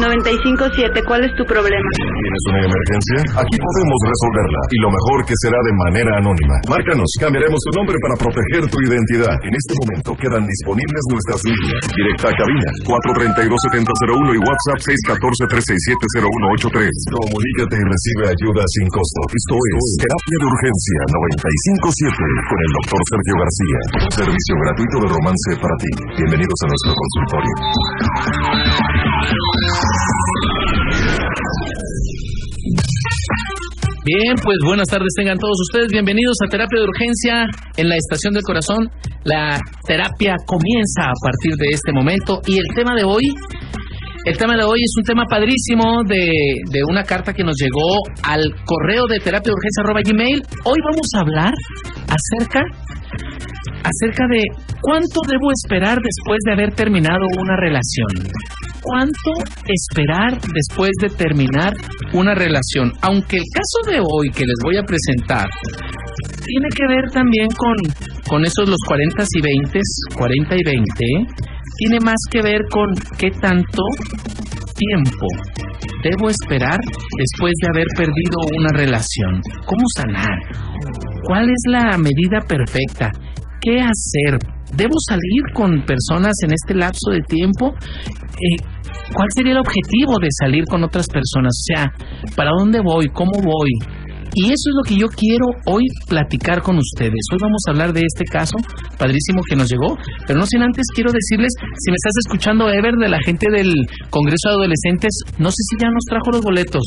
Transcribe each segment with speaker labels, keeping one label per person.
Speaker 1: 957, ¿cuál es tu problema?
Speaker 2: ¿Tienes una emergencia? Aquí podemos resolverla y lo mejor que será de manera anónima. Márcanos, cambiaremos tu nombre para proteger tu identidad. En este momento quedan disponibles nuestras líneas. Directa a cabina 432-7001 y WhatsApp 614-367-0183. Comunícate y recibe ayuda sin costo. Esto es Terapia de Urgencia 957 con el doctor Sergio García. Un servicio gratuito de romance para ti. Bienvenidos nuestro consultorio.
Speaker 3: Bien, pues buenas tardes tengan todos ustedes. Bienvenidos a Terapia de Urgencia en la Estación del Corazón. La terapia comienza a partir de este momento y el tema de hoy, el tema de hoy es un tema padrísimo de, de una carta que nos llegó al correo de terapia de urgencia gmail. Hoy vamos a hablar acerca acerca de cuánto debo esperar después de haber terminado una relación. ¿Cuánto esperar después de terminar una relación? Aunque el caso de hoy que les voy a presentar tiene que ver también con, con esos los 40 y 20, 40 y 20, tiene más que ver con qué tanto tiempo debo esperar después de haber perdido una relación. ¿Cómo sanar? ¿Cuál es la medida perfecta? ¿Qué hacer? ¿Debo salir con personas en este lapso de tiempo? Eh, ¿Cuál sería el objetivo de salir con otras personas? O sea, ¿para dónde voy? ¿Cómo voy? Y eso es lo que yo quiero hoy platicar con ustedes. Hoy vamos a hablar de este caso padrísimo que nos llegó, pero no sin antes quiero decirles, si me estás escuchando, Ever, de la gente del Congreso de Adolescentes, no sé si ya nos trajo los boletos.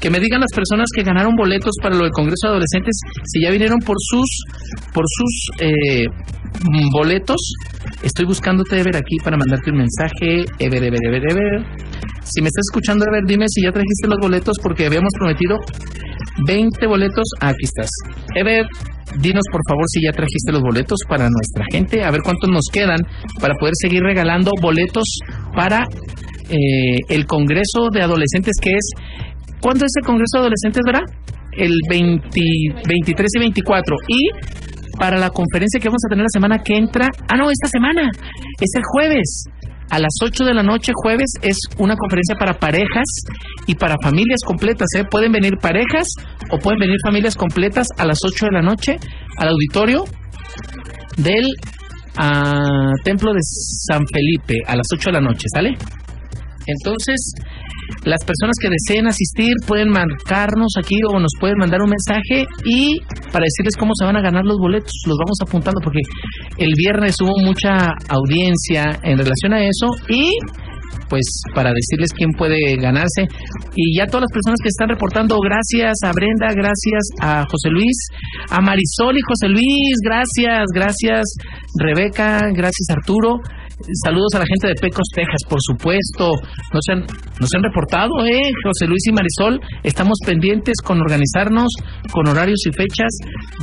Speaker 3: Que me digan las personas que ganaron boletos para lo del Congreso de Adolescentes, si ya vinieron por sus, por sus eh, boletos. Estoy buscándote, Ever, aquí para mandarte un mensaje. Ever, Ever, Ever, Ever. Si me estás escuchando, Ever, dime si ya trajiste los boletos porque habíamos prometido 20 boletos. aquí estás. Ever, dinos por favor si ya trajiste los boletos para nuestra gente. A ver cuántos nos quedan para poder seguir regalando boletos para eh, el Congreso de Adolescentes que es... ¿Cuándo es el Congreso de Adolescentes, verdad? El 20, 23 y 24. Y para la conferencia que vamos a tener la semana que entra... Ah, no, esta semana. Es el jueves a las 8 de la noche jueves es una conferencia para parejas y para familias completas. ¿eh? Pueden venir parejas o pueden venir familias completas a las 8 de la noche al auditorio del ah, Templo de San Felipe a las 8 de la noche, ¿sale? Entonces, las personas que deseen asistir pueden marcarnos aquí o nos pueden mandar un mensaje y para decirles cómo se van a ganar los boletos, los vamos apuntando porque el viernes hubo mucha audiencia en relación a eso y pues para decirles quién puede ganarse. Y ya todas las personas que están reportando, gracias a Brenda, gracias a José Luis, a Marisol y José Luis, gracias, gracias Rebeca, gracias Arturo. Saludos a la gente de Pecos, Texas, por supuesto. Nos han, nos han reportado, ¿eh? José Luis y Marisol. Estamos pendientes con organizarnos con horarios y fechas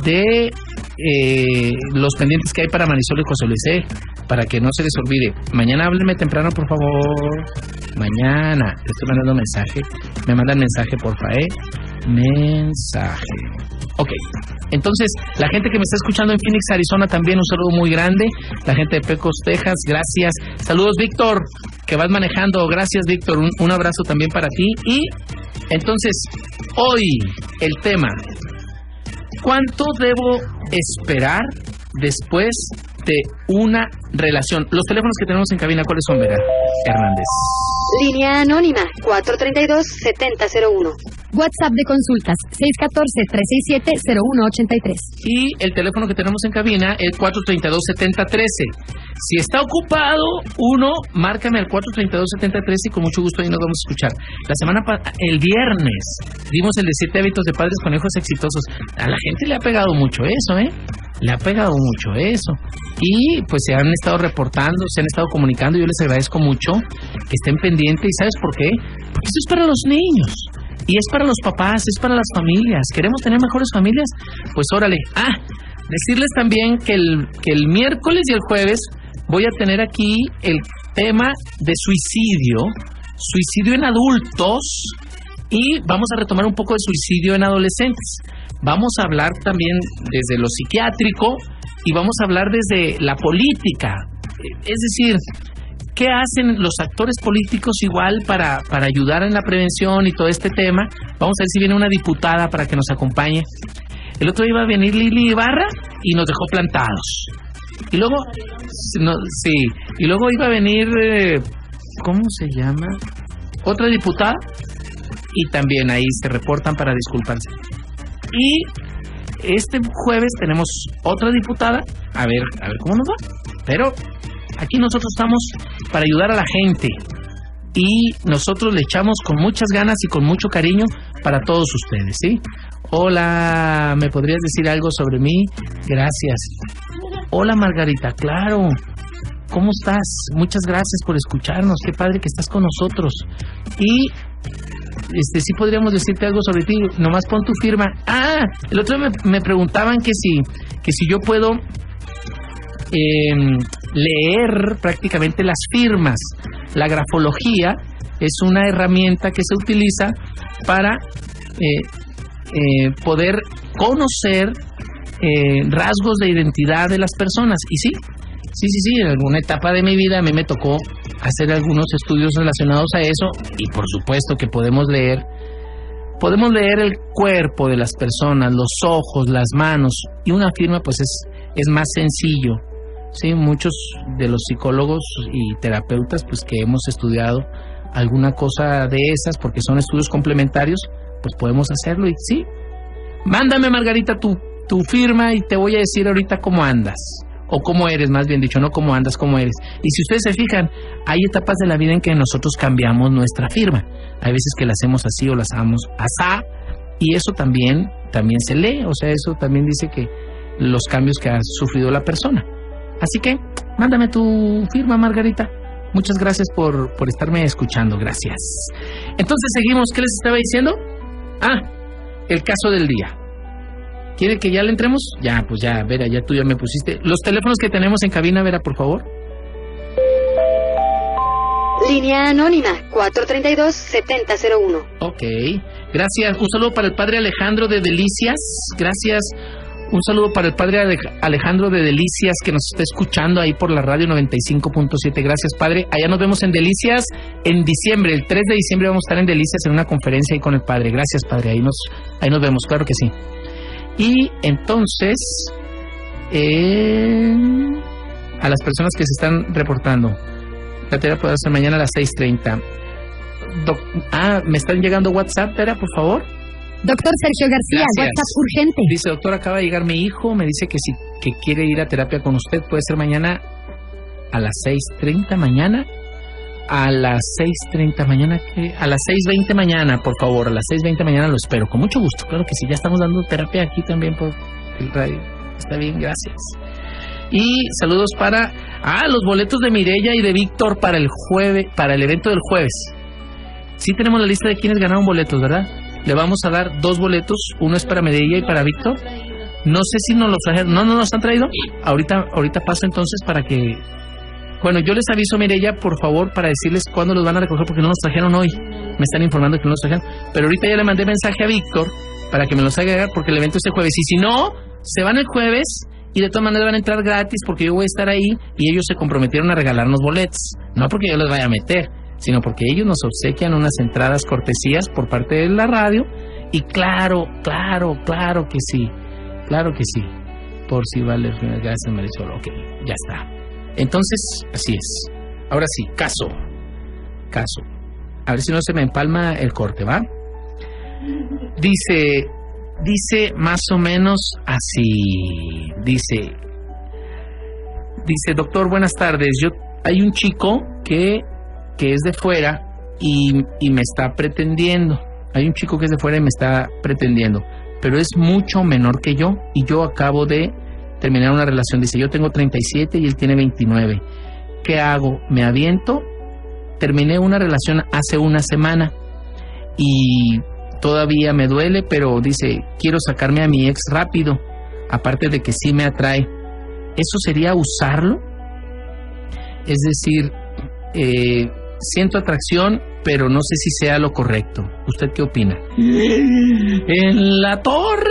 Speaker 3: de eh, los pendientes que hay para Marisol y José Luis, ¿eh? Para que no se les olvide. Mañana háblenme temprano, por favor. Mañana. estoy mandando mensaje. Me mandan mensaje, porfa, ¿eh? Mensaje. Ok, entonces la gente que me está escuchando en Phoenix, Arizona también un saludo muy grande. La gente de Pecos, Texas, gracias. Saludos, Víctor, que vas manejando. Gracias, Víctor. Un, un abrazo también para ti. Y entonces, hoy el tema, ¿cuánto debo esperar después de una relación? Los teléfonos que tenemos en cabina, ¿cuáles son, Vera Hernández?
Speaker 1: Línea anónima 432-7001.
Speaker 4: WhatsApp de consultas 614-367-0183.
Speaker 3: Y el teléfono que tenemos en cabina es 432-7013. Si está ocupado, uno, márcame al 432-7013 y con mucho gusto ahí nos vamos a escuchar. La semana el viernes dimos el de 7 hábitos de padres con hijos exitosos. A la gente le ha pegado mucho eso, ¿eh? Le ha pegado mucho eso. Y pues se han estado reportando, se han estado comunicando. Yo les agradezco mucho que estén pendientes. ¿Y sabes por qué? Porque esto es para los niños. Y es para los papás, es para las familias. ¿Queremos tener mejores familias? Pues órale. Ah, decirles también que el, que el miércoles y el jueves voy a tener aquí el tema de suicidio, suicidio en adultos y vamos a retomar un poco de suicidio en adolescentes. Vamos a hablar también desde lo psiquiátrico y vamos a hablar desde la política. Es decir, ¿qué hacen los actores políticos igual para, para ayudar en la prevención y todo este tema? Vamos a ver si viene una diputada para que nos acompañe. El otro día iba a venir Lili Ibarra y nos dejó plantados. Y luego, sí, y luego iba a venir, eh, ¿cómo se llama? Otra diputada y también ahí se reportan para disculparse. Y este jueves tenemos otra diputada, a ver, a ver cómo nos va. Pero aquí nosotros estamos para ayudar a la gente y nosotros le echamos con muchas ganas y con mucho cariño para todos ustedes, ¿sí? Hola, ¿me podrías decir algo sobre mí? Gracias. Hola Margarita, claro. ¿Cómo estás? Muchas gracias por escucharnos. Qué padre que estás con nosotros. Y este sí podríamos decirte algo sobre ti, nomás pon tu firma. Ah, el otro me, me preguntaban que si, que si yo puedo em, leer prácticamente las firmas. La grafología es una herramienta que se utiliza para eh, eh, poder conocer eh, rasgos de identidad de las personas. Y sí, sí, sí, sí, en alguna etapa de mi vida a mí me tocó hacer algunos estudios relacionados a eso y por supuesto que podemos leer podemos leer el cuerpo de las personas, los ojos, las manos y una firma pues es es más sencillo. Sí, muchos de los psicólogos y terapeutas pues que hemos estudiado alguna cosa de esas porque son estudios complementarios, pues podemos hacerlo y sí. Mándame Margarita tu tu firma y te voy a decir ahorita cómo andas o cómo eres, más bien dicho, no cómo andas, cómo eres. Y si ustedes se fijan, hay etapas de la vida en que nosotros cambiamos nuestra firma. Hay veces que la hacemos así o la hacemos asá, y eso también, también se lee, o sea, eso también dice que los cambios que ha sufrido la persona. Así que, mándame tu firma, Margarita. Muchas gracias por, por estarme escuchando, gracias. Entonces seguimos, ¿qué les estaba diciendo? Ah, el caso del día. ¿Quiere que ya le entremos? Ya, pues ya, Vera, ya tú ya me pusiste. Los teléfonos que tenemos en cabina, Vera, por favor.
Speaker 1: Línea anónima 432-7001.
Speaker 3: Ok, gracias. Un saludo para el padre Alejandro de Delicias. Gracias. Un saludo para el padre Alejandro de Delicias que nos está escuchando ahí por la radio 95.7. Gracias, padre. Allá nos vemos en Delicias en diciembre. El 3 de diciembre vamos a estar en Delicias en una conferencia ahí con el padre. Gracias, padre. Ahí nos, ahí nos vemos, claro que sí. Y entonces, eh, a las personas que se están reportando, la terapia puede ser mañana a las 6.30. ah, me están llegando WhatsApp, Tera, por favor.
Speaker 4: Doctor Sergio García,
Speaker 3: Gracias.
Speaker 4: WhatsApp urgente.
Speaker 3: Dice, doctor, acaba de llegar mi hijo, me dice que si que quiere ir a terapia con usted, puede ser mañana a las 6.30 mañana. A las 6.30 mañana, que a las 6.20 mañana, por favor, a las 6.20 mañana lo espero, con mucho gusto. Claro que sí, ya estamos dando terapia aquí también por el radio. Está bien, gracias. Y saludos para ah, los boletos de Mirella y de Víctor para el jueves, para el evento del jueves. Sí tenemos la lista de quienes ganaron boletos, ¿verdad? Le vamos a dar dos boletos, uno es para Mirella y para Víctor. No sé si nos los trajeron, no, no nos han traído. Ahorita, ahorita paso entonces para que bueno, yo les aviso, Mirella, por favor, para decirles cuándo los van a recoger, porque no los trajeron hoy. Me están informando que no los trajeron. Pero ahorita ya le mandé mensaje a Víctor para que me los haga llegar, porque el evento es el jueves. Y si no, se van el jueves y de todas maneras van a entrar gratis, porque yo voy a estar ahí y ellos se comprometieron a regalarnos boletos. No porque yo les vaya a meter, sino porque ellos nos obsequian unas entradas cortesías por parte de la radio. Y claro, claro, claro que sí. Claro que sí. Por si vale, gracias Marisol. Ok, ya está. Entonces, así es. Ahora sí, caso. Caso. A ver si no se me empalma el corte, ¿va? Dice, dice más o menos así. Dice, dice, doctor, buenas tardes. Yo, hay un chico que, que es de fuera y, y me está pretendiendo. Hay un chico que es de fuera y me está pretendiendo. Pero es mucho menor que yo y yo acabo de terminar una relación. Dice, yo tengo 37 y él tiene 29. ¿Qué hago? ¿Me aviento? Terminé una relación hace una semana y todavía me duele, pero dice, quiero sacarme a mi ex rápido, aparte de que sí me atrae. ¿Eso sería usarlo? Es decir, eh, siento atracción, pero no sé si sea lo correcto. ¿Usted qué opina? En la torre.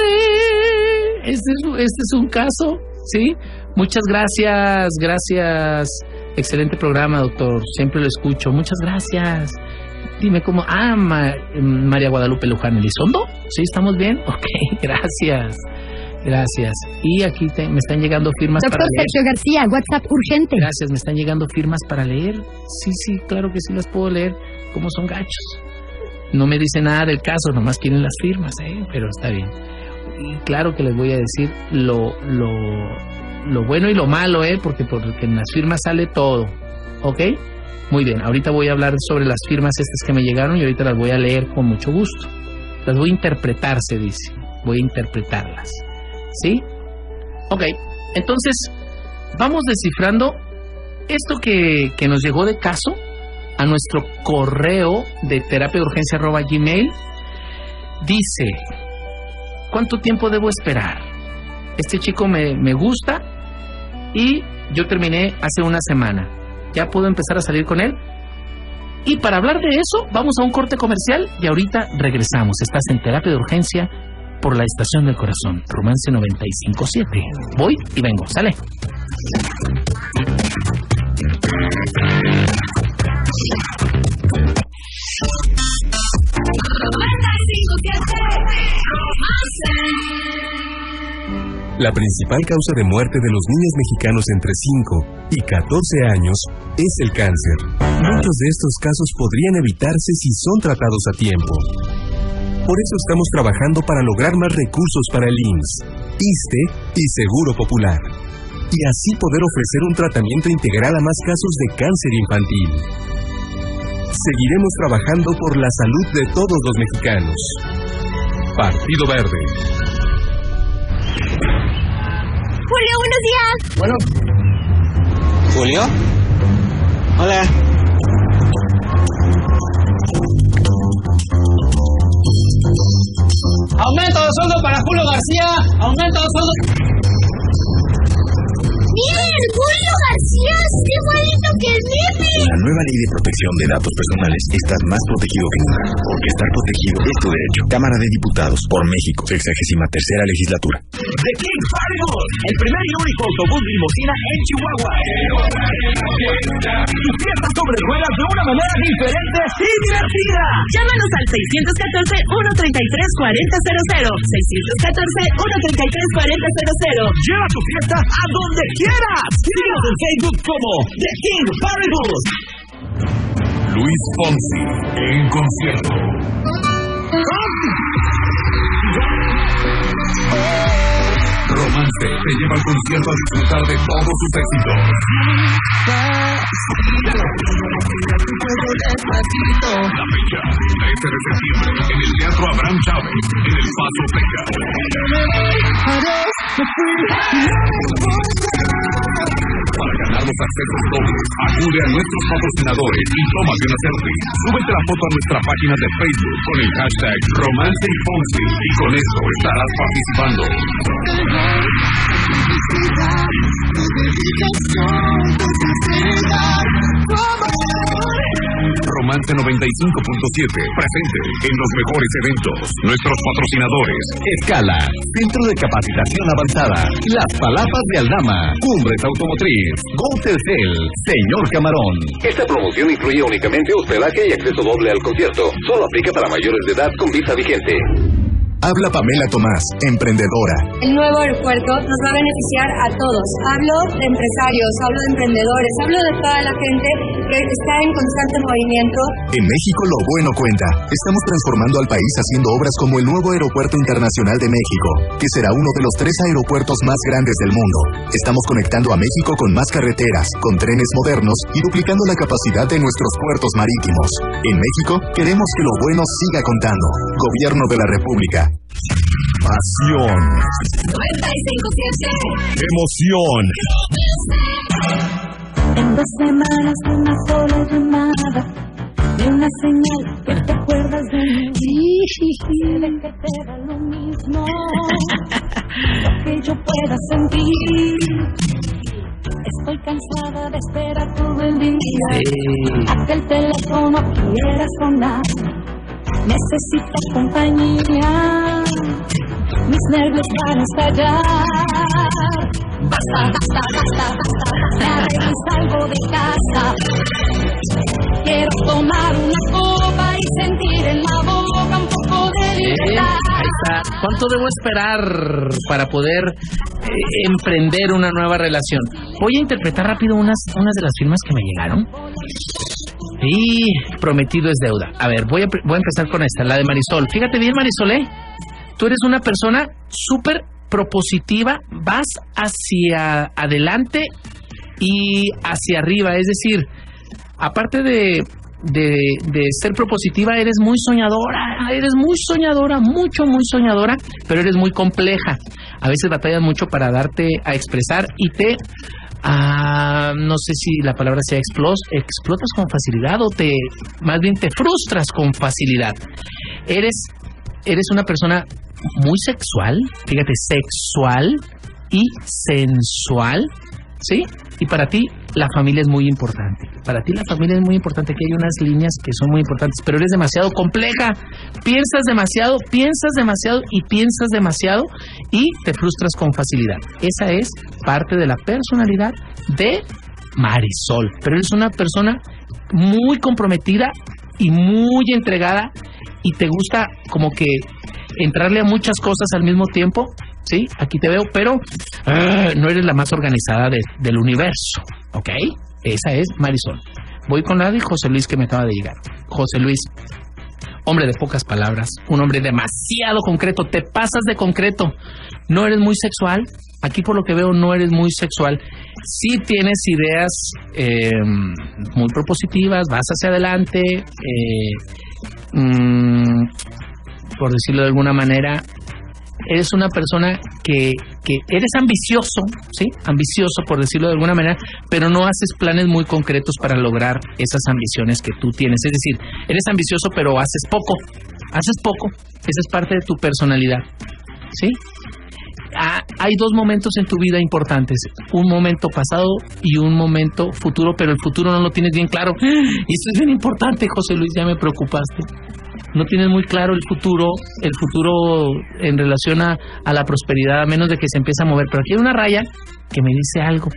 Speaker 3: Este es, este es un caso, ¿sí? Muchas gracias, gracias Excelente programa, doctor. Siempre lo escucho. Muchas gracias. Dime cómo. Ah, María Guadalupe Luján Elizondo. Sí, estamos bien. Ok, gracias. Gracias. Y aquí me están llegando firmas
Speaker 5: Doctor
Speaker 3: para leer.
Speaker 5: Sergio García, WhatsApp urgente.
Speaker 3: Gracias, me están llegando firmas para leer. Sí, sí, claro que sí las puedo leer. ¿Cómo son gachos? No me dice nada del caso, nomás quieren las firmas, ¿eh? Pero está bien. Y claro que les voy a decir lo, lo, lo bueno y lo malo, ¿eh? Porque, porque en las firmas sale todo. ¿Ok? Muy bien, ahorita voy a hablar sobre las firmas estas que me llegaron y ahorita las voy a leer con mucho gusto. Las voy a interpretar, se dice. Voy a interpretarlas. ¿Sí? Ok, entonces vamos descifrando esto que, que nos llegó de caso a nuestro correo de terapia de urgencia gmail. Dice, ¿cuánto tiempo debo esperar? Este chico me, me gusta y yo terminé hace una semana. ¿Ya puedo empezar a salir con él? Y para hablar de eso, vamos a un corte comercial y ahorita regresamos. Estás en terapia de urgencia por la estación del corazón, Romance 95.7. Voy y vengo, sale.
Speaker 6: La principal causa de muerte de los niños mexicanos entre 5 y 14 años es el cáncer. Muchos de estos casos podrían evitarse si son tratados a tiempo. Por eso estamos trabajando para lograr más recursos para el IMSS, ISTE y Seguro Popular. Y así poder ofrecer un tratamiento integral a más casos de cáncer infantil. Seguiremos trabajando por la salud de todos los mexicanos. Partido Verde.
Speaker 5: Julio, buenos días.
Speaker 7: Bueno. Julio. Hola. Aumento de sueldo para Julio García. Aumento de sueldo.
Speaker 5: Miren, Julio García es igualito que el meme.
Speaker 8: La nueva ley de protección de datos personales está más protegido que nunca, porque estar protegido es tu derecho. Cámara de Diputados por México, sexagésima tercera legislatura.
Speaker 9: The King Carnival, el primer y único autobús limosina en Chihuahua. Tus fiestas sobre ruedas de una manera diferente y divertida.
Speaker 10: Llámanos al 614-133-4000. 614-133-4000.
Speaker 9: Lleva tu fiesta a donde quieras. Síguenos en Facebook como The King Carnival.
Speaker 11: Luis Fonsi en concierto. Romance te lleva al concierto a disfrutar de todos sus éxitos. La fecha, 13 de septiembre, en el Teatro Abraham Chávez, en el Paso Texas. Los acude a nuestros patrocinadores y tómate una selfie. Súbete la foto a nuestra página de Facebook con el hashtag Romance y Fonsi y con eso estarás participando. Romance 95.7, presente en los mejores eventos. Nuestros patrocinadores.
Speaker 6: Escala, Centro de Capacitación Avanzada, Las Palapas de Aldama, Cumbres Automotriz, Go Telcel, Señor Camarón.
Speaker 12: Esta promoción incluye únicamente hospedaje y acceso doble al concierto. Solo aplica para mayores de edad con visa vigente.
Speaker 6: Habla Pamela Tomás, emprendedora.
Speaker 13: El nuevo aeropuerto nos va a beneficiar a todos. Hablo de empresarios, hablo de emprendedores, hablo de toda la gente que está en constante movimiento.
Speaker 6: En México lo bueno cuenta. Estamos transformando al país haciendo obras como el nuevo Aeropuerto Internacional de México, que será uno de los tres aeropuertos más grandes del mundo. Estamos conectando a México con más carreteras, con trenes modernos y duplicando la capacidad de nuestros puertos marítimos. En México queremos que lo bueno siga contando. Gobierno de la República.
Speaker 11: Pasión.
Speaker 10: 95.7.
Speaker 11: Emoción.
Speaker 14: En dos semanas una sola llamada de una señal que te acuerdas de mí. Dile que te da lo mismo lo que yo pueda sentir. Estoy cansada de esperar todo el día. A que el teléfono quiera sonar. Necesito compañía. mis nervios van a estallar. Basta, basta, basta, basta, me salgo de casa. Quiero tomar una copa y sentir en la boca un poco de libertad.
Speaker 3: ahí está. ¿Cuánto debo esperar para poder eh, emprender una nueva relación? Voy a interpretar rápido unas, unas de las firmas que me llegaron. Y prometido es deuda. A ver, voy a, voy a empezar con esta, la de Marisol. Fíjate bien, Marisol, ¿eh? Tú eres una persona súper propositiva, vas hacia adelante y hacia arriba. Es decir, aparte de, de, de ser propositiva, eres muy soñadora, eres muy soñadora, mucho, muy soñadora, pero eres muy compleja. A veces batallas mucho para darte a expresar y te, ah, no sé si la palabra sea explos, explotas con facilidad o te, más bien te frustras con facilidad. Eres, eres una persona muy sexual, fíjate, sexual y sensual, ¿sí? Y para ti la familia es muy importante. Para ti la familia es muy importante, que hay unas líneas que son muy importantes, pero eres demasiado compleja. Piensas demasiado, piensas demasiado y piensas demasiado y te frustras con facilidad. Esa es parte de la personalidad de Marisol. Pero eres una persona muy comprometida y muy entregada y te gusta como que entrarle a muchas cosas al mismo tiempo. Sí, aquí te veo, pero ah, no eres la más organizada de- del universo, ¿ok? Esa es Marisol. Voy con la José Luis que me acaba de llegar. José Luis, hombre de pocas palabras, un hombre demasiado concreto, te pasas de concreto, no eres muy sexual, aquí por lo que veo no eres muy sexual, sí tienes ideas eh, muy propositivas, vas hacia adelante, eh, mm, por decirlo de alguna manera, eres una persona que, que eres ambicioso, ¿sí? Ambicioso, por decirlo de alguna manera, pero no haces planes muy concretos para lograr esas ambiciones que tú tienes. Es decir, eres ambicioso, pero haces poco. Haces poco. Esa es parte de tu personalidad, ¿sí? Hay dos momentos en tu vida importantes, un momento pasado y un momento futuro, pero el futuro no lo tienes bien claro. Y eso es bien importante, José Luis, ya me preocupaste no tienes muy claro el futuro, el futuro en relación a, a la prosperidad, a menos de que se empiece a mover. Pero aquí hay una raya que me dice algo.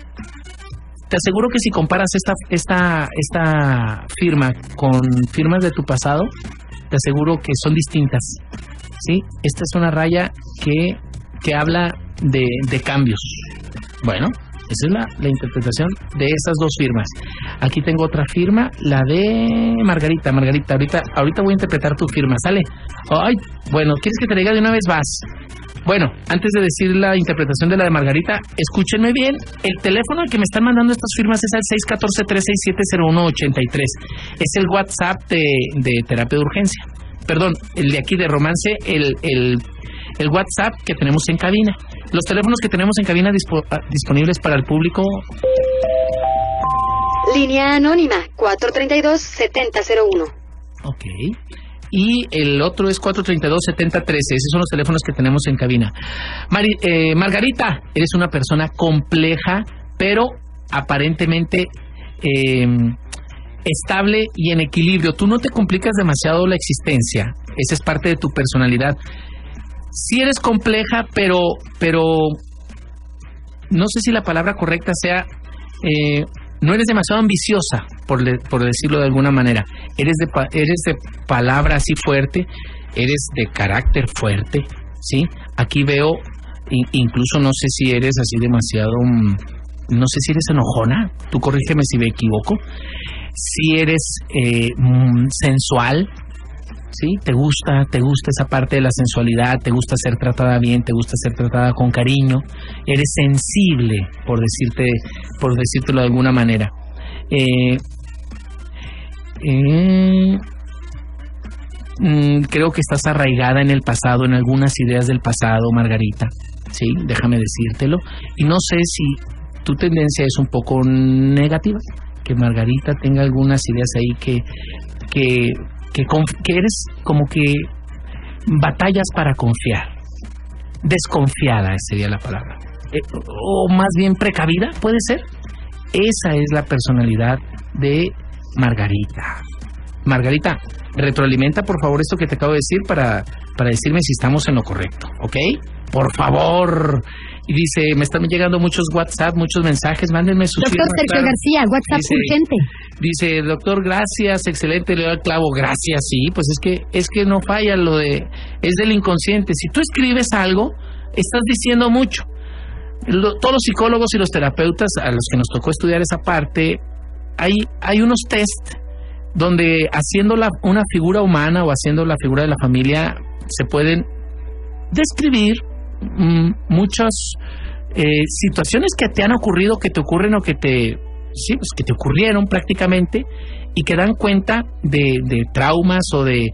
Speaker 3: Te aseguro que si comparas esta, esta, esta firma con firmas de tu pasado, te aseguro que son distintas. ¿sí? Esta es una raya que, que habla de, de cambios. Bueno, esa es la, la interpretación de esas dos firmas. Aquí tengo otra firma, la de Margarita. Margarita, ahorita, ahorita voy a interpretar tu firma, ¿sale? Ay, bueno, ¿quieres que te diga de una vez? Vas. Bueno, antes de decir la interpretación de la de Margarita, escúchenme bien. El teléfono al que me están mandando estas firmas es al 614-367-0183. Es el WhatsApp de, de terapia de urgencia. Perdón, el de aquí de romance, el, el, el WhatsApp que tenemos en cabina. Los teléfonos que tenemos en cabina dispo- ah, disponibles para el público.
Speaker 1: Línea anónima 432-7001.
Speaker 3: Ok. Y el otro es 432-7013. Esos son los teléfonos que tenemos en cabina. Mari- eh, Margarita, eres una persona compleja, pero aparentemente eh, estable y en equilibrio. Tú no te complicas demasiado la existencia. Esa es parte de tu personalidad. Sí eres compleja, pero, pero no sé si la palabra correcta sea, eh, no eres demasiado ambiciosa, por, le- por decirlo de alguna manera. Eres de, eres de palabra así fuerte, eres de carácter fuerte, ¿sí? Aquí veo, in- incluso no sé si eres así demasiado, mm, no sé si eres enojona, tú corrígeme si me equivoco, si eres eh, mm, sensual, ¿sí? Te gusta, te gusta esa parte de la sensualidad, te gusta ser tratada bien, te gusta ser tratada con cariño, eres sensible, por decirte, por decírtelo de alguna manera. Eh, eh, mm, creo que estás arraigada en el pasado, en algunas ideas del pasado, Margarita. Sí, déjame decírtelo. Y no sé si tu tendencia es un poco negativa, que Margarita tenga algunas ideas ahí que, que, que, eres como que batallas para confiar. Desconfiada sería la palabra. Eh, o más bien precavida, puede ser. Esa es la personalidad de Margarita. Margarita, retroalimenta por favor esto que te acabo de decir para, para decirme si estamos en lo correcto, ¿ok? Por favor. Y dice, me están llegando muchos WhatsApp, muchos mensajes, mándenme sus
Speaker 5: Doctor
Speaker 3: firmas,
Speaker 5: Sergio
Speaker 3: claro.
Speaker 5: García, WhatsApp
Speaker 3: Dice-
Speaker 5: urgente.
Speaker 3: Dice, doctor, gracias, excelente, le doy al clavo, gracias, sí, pues es que, es que no falla lo de, es del inconsciente. Si tú escribes algo, estás diciendo mucho. Lo- todos los psicólogos y los terapeutas a los que nos tocó estudiar esa parte, hay, hay unos test donde haciendo la- una figura humana o haciendo la figura de la familia se pueden describir mm, muchas eh, situaciones que te han ocurrido, que te ocurren o que te, sí, pues, que te ocurrieron prácticamente y que dan cuenta de, traumas o de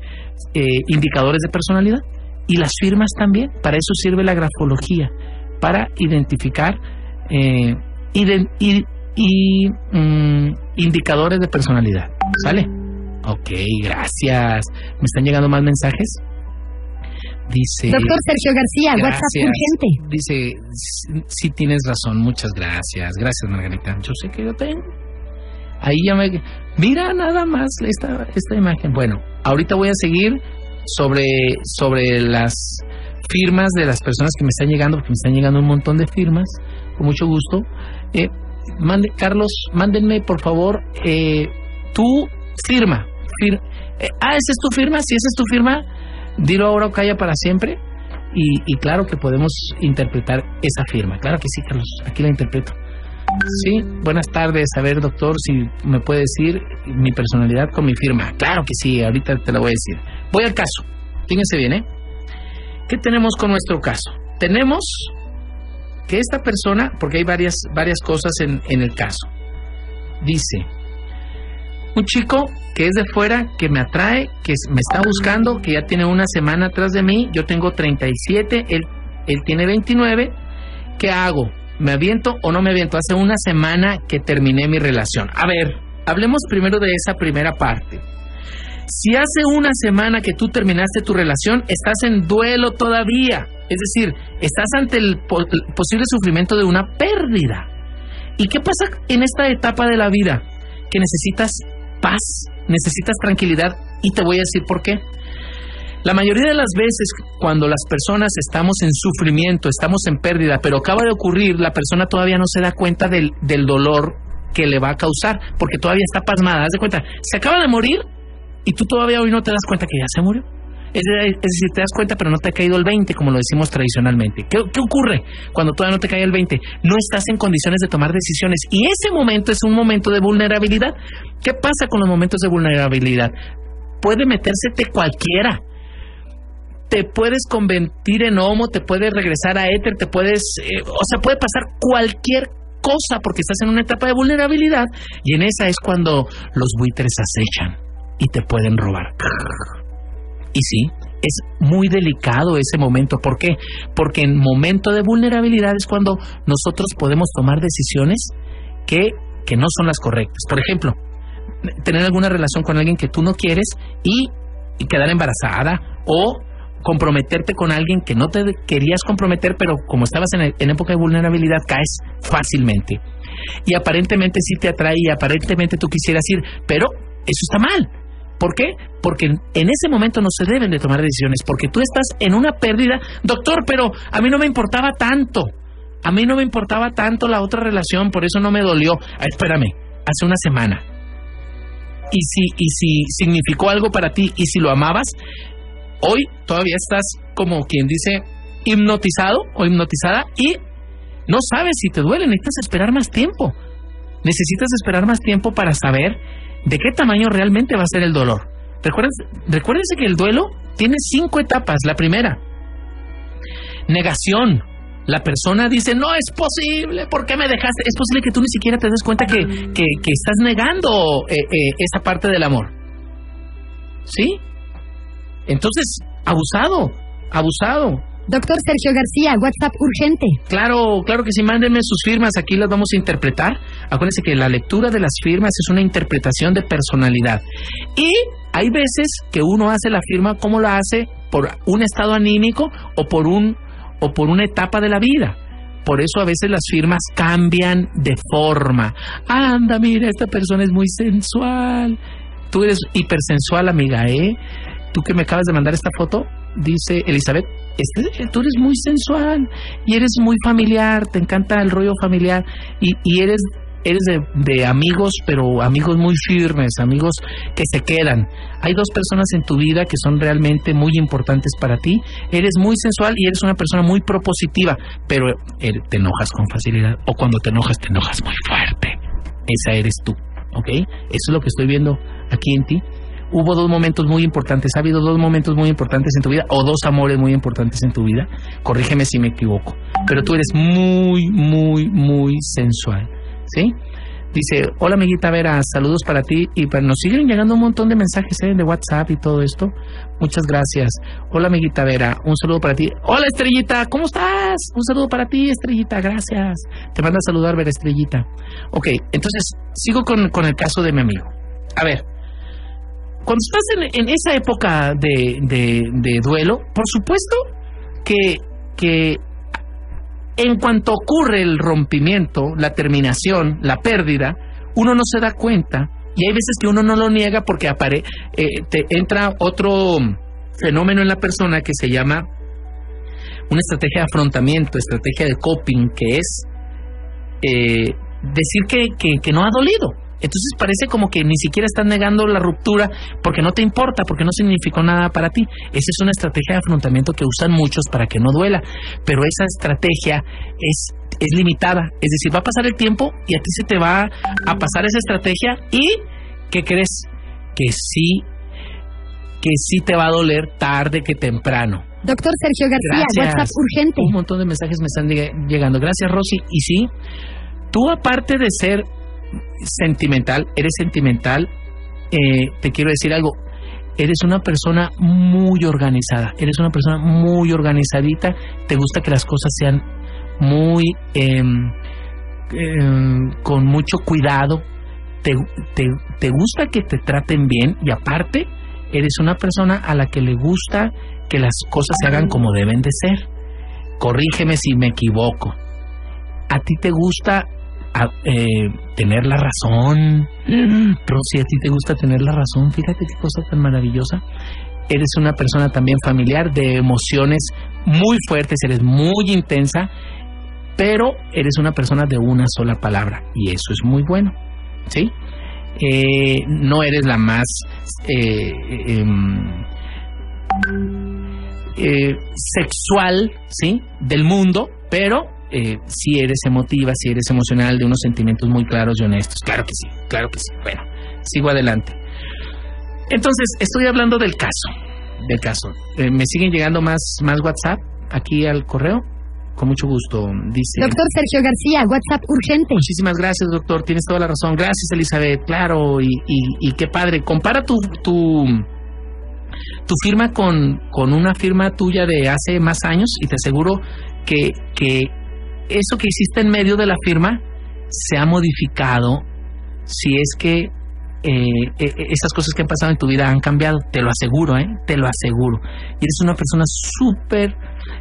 Speaker 3: eh, indicadores de personalidad. Y las firmas también, para eso sirve la grafología, para identificar eh, y, y, mm, indicadores de personalidad. ¿Sale? Ok, gracias. ¿Me están llegando más mensajes? Dice.
Speaker 5: Doctor Sergio García, WhatsApp
Speaker 3: Gracias.
Speaker 5: urgente.
Speaker 3: Dice, sí, sí tienes razón, muchas gracias. Gracias, Margarita. Yo sé que yo tengo. Ahí ya me... Mira nada más esta, esta imagen. Bueno, ahorita voy a seguir sobre, sobre las firmas de las personas que me están llegando, porque me están llegando un montón de firmas, con mucho gusto. Eh, mande, Carlos, mándenme por favor eh, tu firma. Fir- eh, ah, ¿esa es tu firma? Si esa es tu firma, dilo ahora o calla para siempre. Y, claro que podemos interpretar esa firma. Claro que sí, Carlos, aquí la interpreto. Sí, buenas tardes. A ver, doctor, si me puede decir mi personalidad con mi firma. Claro que sí, ahorita te la voy a decir. Voy al caso. Fíjense bien, ¿eh? ¿Qué tenemos con nuestro caso? Tenemos que esta persona, porque hay varias, varias cosas en, en el caso, dice, un chico que es de fuera, que me atrae, que me está buscando, que ya tiene una semana atrás de mí, yo tengo 37, él, él tiene 29, ¿qué hago? ¿Me aviento o no me aviento? Hace una semana que terminé mi relación. A ver, hablemos primero de esa primera parte. Si hace una semana que tú terminaste tu relación, estás en duelo todavía. Es decir, estás ante el posible sufrimiento de una pérdida. ¿Y qué pasa en esta etapa de la vida? Que necesitas paz, necesitas tranquilidad y te voy a decir por qué. La mayoría de las veces cuando las personas estamos en sufrimiento, estamos en pérdida, pero acaba de ocurrir, la persona todavía no se da cuenta del, del dolor que le va a causar, porque todavía está pasmada. Haz de cuenta, se acaba de morir y tú todavía hoy no te das cuenta que ya se murió. Es, es decir, te das cuenta, pero no te ha caído el 20, como lo decimos tradicionalmente. ¿Qué, qué ocurre cuando todavía no te cae el 20? No estás en condiciones de tomar decisiones y ese momento es un momento de vulnerabilidad. ¿Qué pasa con los momentos de vulnerabilidad? Puede metérsete cualquiera. Te puedes convertir en homo, te puedes regresar a éter, te puedes... eh, o sea, puede pasar cualquier cosa porque estás en una etapa de vulnerabilidad y en esa es cuando los buitres acechan y te pueden robar. Y sí, es muy delicado ese momento. ¿Por qué? Porque en momento de vulnerabilidad es cuando nosotros podemos tomar decisiones que, que no son las correctas. Por ejemplo, tener alguna relación con alguien que tú no quieres y, quedar embarazada o comprometerte con alguien que no te querías comprometer, pero como estabas en, en época de vulnerabilidad, caes fácilmente. Y aparentemente sí te atrae y aparentemente tú quisieras ir, pero eso está mal. ¿Por qué? Porque en ese momento no se deben de tomar decisiones, porque tú estás en una pérdida. Doctor, pero a mí no me importaba tanto. A mí no me importaba tanto la otra relación, por eso no me dolió. Ah, espérame, hace una semana. Y si, y si significó algo para ti y si lo amabas, hoy todavía estás como quien dice hipnotizado o hipnotizada y no sabes si te duele, necesitas esperar más tiempo. Necesitas esperar más tiempo para saber de qué tamaño realmente va a ser el dolor. Recuérdense, que el duelo tiene cinco etapas. La primera, negación. La persona dice, no es posible, ¿por qué me dejaste? Es posible que tú ni siquiera te des cuenta que, que, que estás negando eh, eh, esa parte del amor. ¿Sí? Entonces, abusado, abusado.
Speaker 5: Doctor Sergio García, WhatsApp urgente.
Speaker 3: Claro, claro que sí, mándenme sus firmas, aquí las vamos a interpretar. Acuérdense que la lectura de las firmas es una interpretación de personalidad. Y hay veces que uno hace la firma como la hace por un estado anímico o por un o por una etapa de la vida. Por eso a veces las firmas cambian de forma. Anda, mira, esta persona es muy sensual. tú eres hipersensual, amiga, ¿eh? Tú que me acabas de mandar esta foto, dice Elizabeth, este, tú eres muy sensual y eres muy familiar, te encanta el rollo familiar y, y eres eres de, de, amigos, pero amigos muy firmes, amigos que se quedan. Hay dos personas en tu vida que son realmente muy importantes para ti. Eres muy sensual y eres una persona muy propositiva, pero er, te enojas con facilidad. O cuando te enojas, te enojas muy fuerte. Esa eres tú, ¿ok? Eso es lo que estoy viendo aquí en ti. Hubo dos momentos muy importantes, ha habido dos momentos muy importantes en tu vida, o dos amores muy importantes en tu vida. Corrígeme si me equivoco. Pero tú eres muy, muy, muy sensual. ¿sí? Dice, hola amiguita Vera, saludos para ti y para, nos siguen llegando un montón de mensajes ¿eh? de WhatsApp y todo esto. Muchas gracias. Hola amiguita Vera, un saludo para ti. Hola Estrellita, ¿cómo estás? Un saludo para ti Estrellita, gracias. Te manda a saludar Vera Estrellita. Ok, entonces sigo con, con el caso de mi amigo. A ver, cuando estás en, en esa época de, de, duelo, por supuesto que, que en cuanto ocurre el rompimiento, la terminación, la pérdida, uno no se da cuenta y hay veces que uno no lo niega porque apare eh, te entra otro fenómeno en la persona que se llama una estrategia de afrontamiento, estrategia de coping, que es eh, decir que, que, que no ha dolido. Entonces parece como que ni siquiera estás negando la ruptura porque no te importa, porque no significó nada para ti. Esa es una estrategia de afrontamiento que usan muchos para que no duela, pero esa estrategia es, es limitada. Es decir, va a pasar el tiempo y a ti se te va a pasar esa estrategia y ¿qué crees? Que sí, que sí te va a doler tarde que temprano.
Speaker 5: Doctor Sergio García,
Speaker 3: Gracias.
Speaker 5: WhatsApp urgente.
Speaker 3: Un montón de mensajes me están llegando. Gracias, Rosy. Y sí, tú aparte de ser sentimental, eres sentimental, eh, te quiero decir algo, eres una persona muy organizada, eres una persona muy organizadita, te gusta que las cosas sean muy eh, eh, con mucho cuidado, te, te, te gusta que te traten bien y aparte eres una persona a la que le gusta que las cosas se hagan como deben de ser. Corrígeme si me equivoco. A ti te gusta a, eh, tener la razón. Rosy, a ti te gusta tener la razón. Fíjate qué cosa tan maravillosa. Eres una persona también familiar de emociones muy fuertes, eres muy intensa, pero eres una persona de una sola palabra y eso es muy bueno. ¿Sí? Eh, no eres la más eh, eh, sexual, ¿sí? Del mundo, pero eh, si eres emotiva, si eres emocional, de unos sentimientos muy claros y honestos. Claro que sí, claro que sí. Bueno, sigo adelante. Entonces, estoy hablando del caso, del caso. Eh, me siguen llegando más, más WhatsApp aquí al correo. Con mucho gusto, dice.
Speaker 5: Doctor Sergio García, WhatsApp urgente.
Speaker 3: Muchísimas gracias, doctor. Tienes toda la razón. Gracias, Elizabeth. Claro, y, y, y qué padre. Compara tu, tu, tu firma con, con una firma tuya de hace más años y te aseguro que, que eso que hiciste en medio de la firma se ha modificado si es que eh, esas cosas que han pasado en tu vida han cambiado, te lo aseguro, ¿eh? te lo aseguro. Y eres una persona súper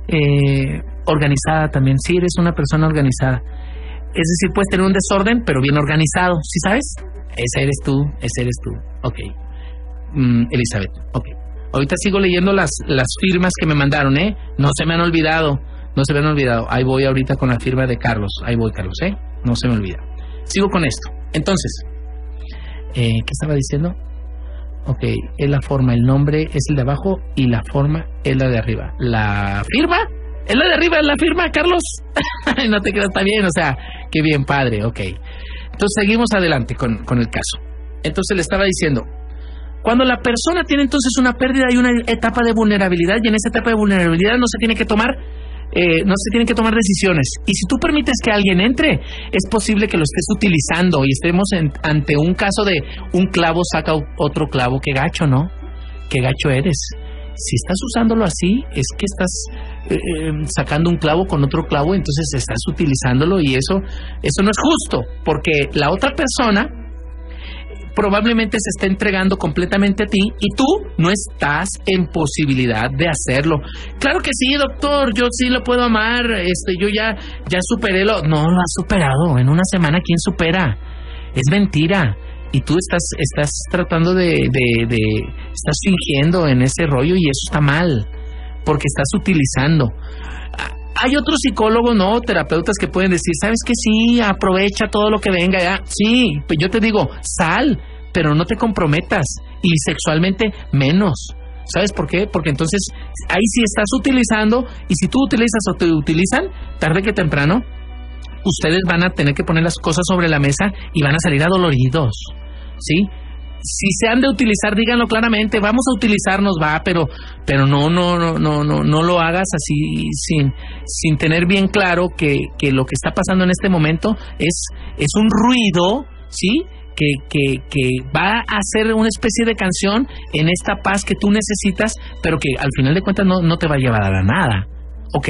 Speaker 3: eh, organizada también, sí, eres una persona organizada. Es decir, puedes tener un desorden, pero bien organizado, ¿sí sabes? Esa eres tú, ese eres tú. Ok. Mm, Elizabeth, ok. Ahorita sigo leyendo las, las firmas que me mandaron, ¿eh? No se me han olvidado. No se me han olvidado. Ahí voy ahorita con la firma de Carlos. Ahí voy, Carlos, ¿eh? No se me olvida. Sigo con esto. Entonces, eh, ¿qué estaba diciendo? Ok, es la forma, el nombre es el de abajo y la forma es la de arriba. ¿La firma? ¿Es la de arriba, la firma, Carlos? no te quedas, está bien, o sea, qué bien, padre, ok. Entonces seguimos adelante con, con el caso. Entonces le estaba diciendo, cuando la persona tiene entonces una pérdida hay una etapa de vulnerabilidad y en esa etapa de vulnerabilidad no se tiene que tomar eh, no se tienen que tomar decisiones. Y si tú permites que alguien entre, es posible que lo estés utilizando y estemos en, ante un caso de un clavo saca otro clavo. Qué gacho, ¿no? Qué gacho eres. Si estás usándolo así, es que estás eh, eh, sacando un clavo con otro clavo, entonces estás utilizándolo y eso, eso no es justo, porque la otra persona probablemente se está entregando completamente a ti y tú no estás en posibilidad de hacerlo. Claro que sí, doctor, yo sí lo puedo amar, este, yo ya, ya superé lo... No lo has superado, en una semana, ¿quién supera? Es mentira. y tú estás, estás tratando de, de, de, estás fingiendo en ese rollo y eso está mal, porque estás utilizando. Hay otros psicólogos, no, terapeutas que pueden decir, ¿sabes que Sí, aprovecha todo lo que venga, ya. Sí, pues yo te digo, sal, pero no te comprometas y sexualmente menos. ¿Sabes por qué? Porque entonces ahí sí estás utilizando y si tú utilizas o te utilizan, tarde que temprano, ustedes van a tener que poner las cosas sobre la mesa y van a salir adoloridos. ¿Sí? Si se han de utilizar, díganlo claramente, vamos a utilizarnos, va, pero, pero no, no, no, no, no, lo hagas así sin, sin tener bien claro que, que lo que está pasando en este momento es, es un ruido, ¿sí? Que, que, que, va a ser una especie de canción en esta paz que tú necesitas, pero que al final de cuentas no, no te va a llevar a nada. Ok.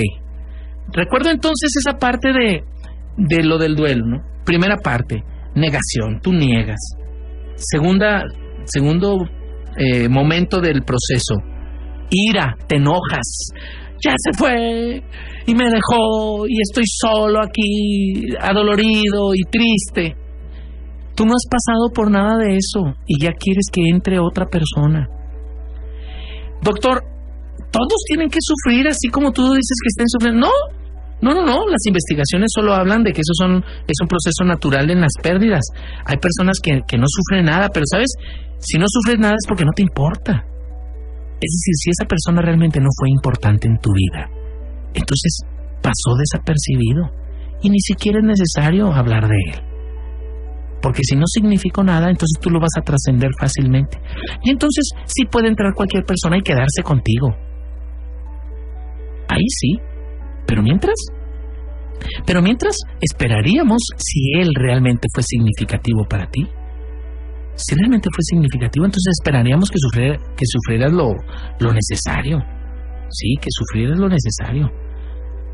Speaker 3: Recuerdo entonces esa parte de, de lo del duelo, ¿no? Primera parte, negación, tú niegas. Segunda, segundo eh, momento del proceso, ira, te enojas. Ya se fue y me dejó y estoy solo aquí, adolorido y triste. Tú no has pasado por nada de eso y ya quieres que entre otra persona. Doctor, todos tienen que sufrir así como tú dices que estén sufriendo. No, no, no, no, las investigaciones solo hablan de que eso son, es un proceso natural en las pérdidas. Hay personas que, que no sufren nada, pero sabes, si no sufres nada es porque no te importa. Es decir, si esa persona realmente no fue importante en tu vida, entonces pasó desapercibido y ni siquiera es necesario hablar de él. Porque si no significó nada, entonces tú lo vas a trascender fácilmente. Y entonces sí puede entrar cualquier persona y quedarse contigo. Ahí sí. Pero mientras, pero mientras esperaríamos si él realmente fue significativo para ti. Si realmente fue significativo, entonces esperaríamos que, sufriera, que sufrieras lo, lo necesario. Sí, que sufrieras lo necesario.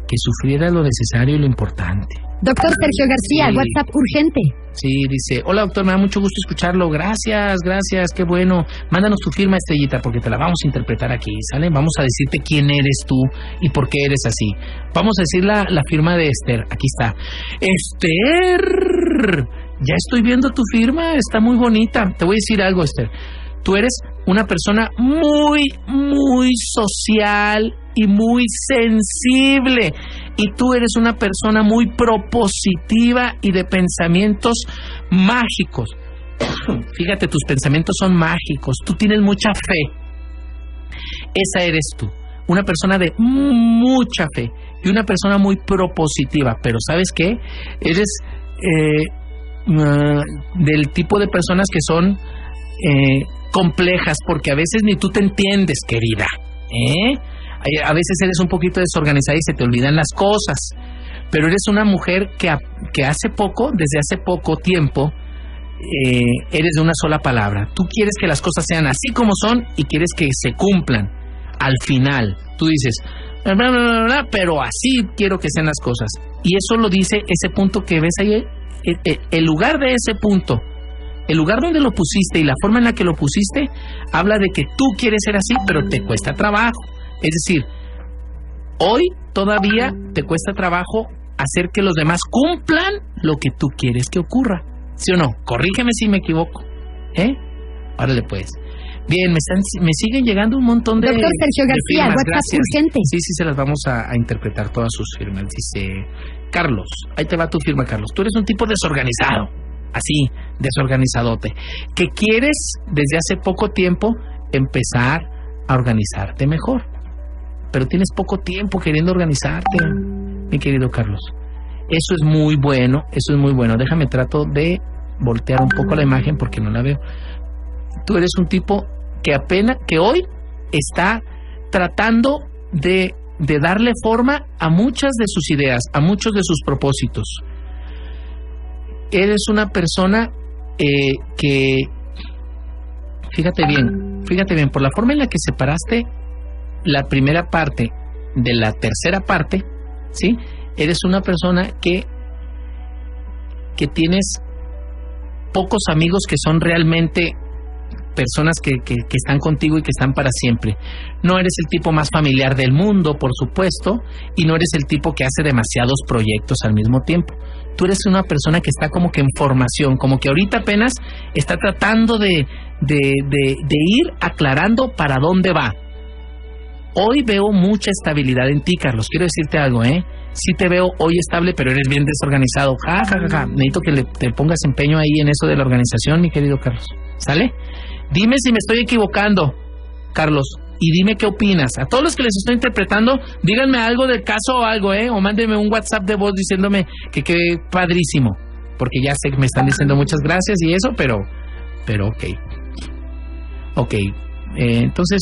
Speaker 3: Que sufrieras lo necesario y lo importante.
Speaker 5: Doctor Sergio García,
Speaker 3: Sí.
Speaker 5: WhatsApp urgente.
Speaker 3: Sí, dice, hola doctor, me da mucho gusto escucharlo, gracias, gracias, qué bueno. Mándanos tu firma, estrellita, porque te la vamos a interpretar aquí, ¿sale? Vamos a decirte quién eres tú y por qué eres así. Vamos a decir la, la firma de Esther, aquí está. Esther, ya estoy viendo tu firma, está muy bonita. Te voy a decir algo, Esther. Tú eres una persona muy, muy social y muy sensible. Y tú eres una persona muy propositiva y de pensamientos mágicos. Fíjate, tus pensamientos son mágicos. Tú tienes mucha fe. Esa eres tú. Una persona de mucha fe y una persona muy propositiva. Pero ¿sabes qué? Eres eh, uh, del tipo de personas que son eh, complejas porque a veces ni tú te entiendes, querida. ¿eh? A veces eres un poquito desorganizada y se te olvidan las cosas. Pero eres una mujer que, que hace poco, desde hace poco tiempo, eh, eres de una sola palabra. Tú quieres que las cosas sean así como son y quieres que se cumplan al final. Tú dices, "Bla, bla, bla, pero así quiero que sean las cosas. Y eso lo dice ese punto que ves ahí. eh, eh, El lugar de ese punto, el lugar donde lo pusiste y la forma en la que lo pusiste, habla de que tú quieres ser así, pero te cuesta trabajo. Es decir, hoy todavía te cuesta trabajo hacer que los demás cumplan lo que tú quieres que ocurra. ¿Sí o no? Corrígeme si me equivoco. ¿Eh? Órale pues. Bien, me, están, me siguen llegando un montón de.
Speaker 5: Doctor Sergio García, WhatsApp urgente.
Speaker 3: Sí, sí, se las vamos a, a interpretar todas sus firmas. Dice Carlos, ahí te va tu firma, Carlos. Tú eres un tipo desorganizado, así, desorganizadote, que quieres desde hace poco tiempo empezar a organizarte mejor. Pero tienes poco tiempo queriendo organizarte, mi querido Carlos. Eso es muy bueno, eso es muy bueno. Déjame trato de voltear un poco la imagen porque no la veo. Tú eres un tipo que apenas, que hoy está tratando de, de darle forma a muchas de sus ideas, a muchos de sus propósitos. Eres una persona eh, que, fíjate bien, fíjate bien, por la forma en la que separaste la primera parte de la tercera parte, ¿sí? Eres una persona que, que tienes pocos amigos que son realmente personas que, que, están contigo y que están para siempre. No eres el tipo más familiar del mundo, por supuesto, y no eres el tipo que hace demasiados proyectos al mismo tiempo. Tú eres una persona que está como que en formación, como que ahorita apenas está tratando de, de, de ir aclarando para dónde va. Hoy veo mucha estabilidad en ti, Carlos. Quiero decirte algo, ¿eh? Sí te veo hoy estable, pero eres bien desorganizado. Ja, ja, ja, ja. Necesito que le, te pongas empeño ahí en eso de la organización, mi querido Carlos. ¿Sale? Dime si me estoy equivocando, Carlos. Y dime qué opinas. A todos los que les estoy interpretando, díganme algo del caso o algo, ¿eh? O mándenme un WhatsApp de voz diciéndome que qué padrísimo. Porque ya sé que me están diciendo muchas gracias y eso, pero, pero ok. Ok. Eh, entonces,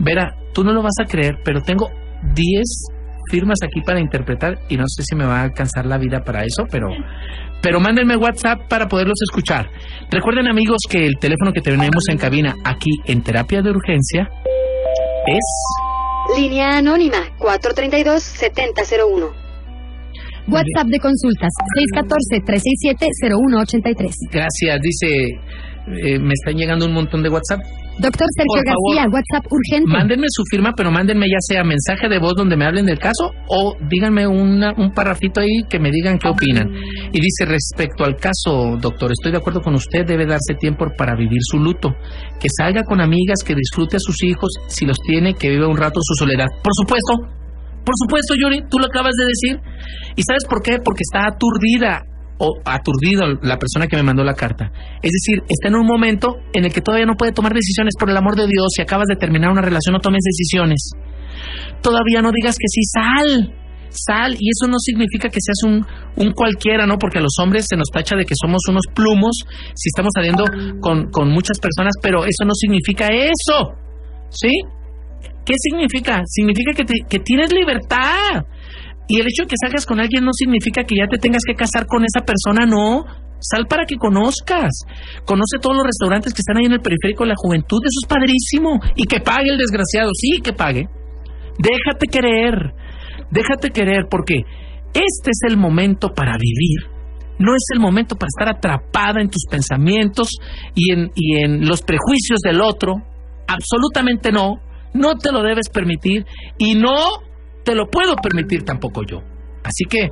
Speaker 3: Vera, tú no lo vas a creer, pero tengo 10 firmas aquí para interpretar y no sé si me va a alcanzar la vida para eso, pero pero mándenme WhatsApp para poderlos escuchar. Recuerden amigos que el teléfono que tenemos en cabina aquí en terapia de urgencia es
Speaker 1: Línea anónima 432-7001.
Speaker 5: WhatsApp de consultas 614-367-0183.
Speaker 3: Gracias, dice, eh, me están llegando un montón de WhatsApp.
Speaker 5: Doctor Sergio García, WhatsApp urgente.
Speaker 3: Mándenme su firma, pero mándenme ya sea mensaje de voz donde me hablen del caso o díganme una, un parrafito ahí que me digan qué opinan. Y dice, respecto al caso, doctor, estoy de acuerdo con usted, debe darse tiempo para vivir su luto. Que salga con amigas, que disfrute a sus hijos, si los tiene, que viva un rato su soledad. Por supuesto, por supuesto, Yuri, tú lo acabas de decir. ¿Y sabes por qué? Porque está aturdida o aturdido la persona que me mandó la carta. Es decir, está en un momento en el que todavía no puede tomar decisiones por el amor de Dios. Si acabas de terminar una relación, no tomes decisiones. Todavía no digas que sí, sal. Sal, y eso no significa que seas un, un cualquiera, ¿no? Porque a los hombres se nos tacha de que somos unos plumos si estamos saliendo con, con muchas personas, pero eso no significa eso, ¿sí? ¿Qué significa? Significa que, que tienes libertad. Y el hecho de que salgas con alguien no significa que ya te tengas que casar con esa persona, no. Sal para que conozcas. Conoce todos los restaurantes que están ahí en el periférico de la juventud. Eso es padrísimo. Y que pague el desgraciado. Sí, que pague. Déjate querer. Déjate querer porque este es el momento para vivir. No es el momento para estar atrapada en tus pensamientos y en, y en los prejuicios del otro. Absolutamente no. No te lo debes permitir y no te lo puedo permitir tampoco yo. Así que,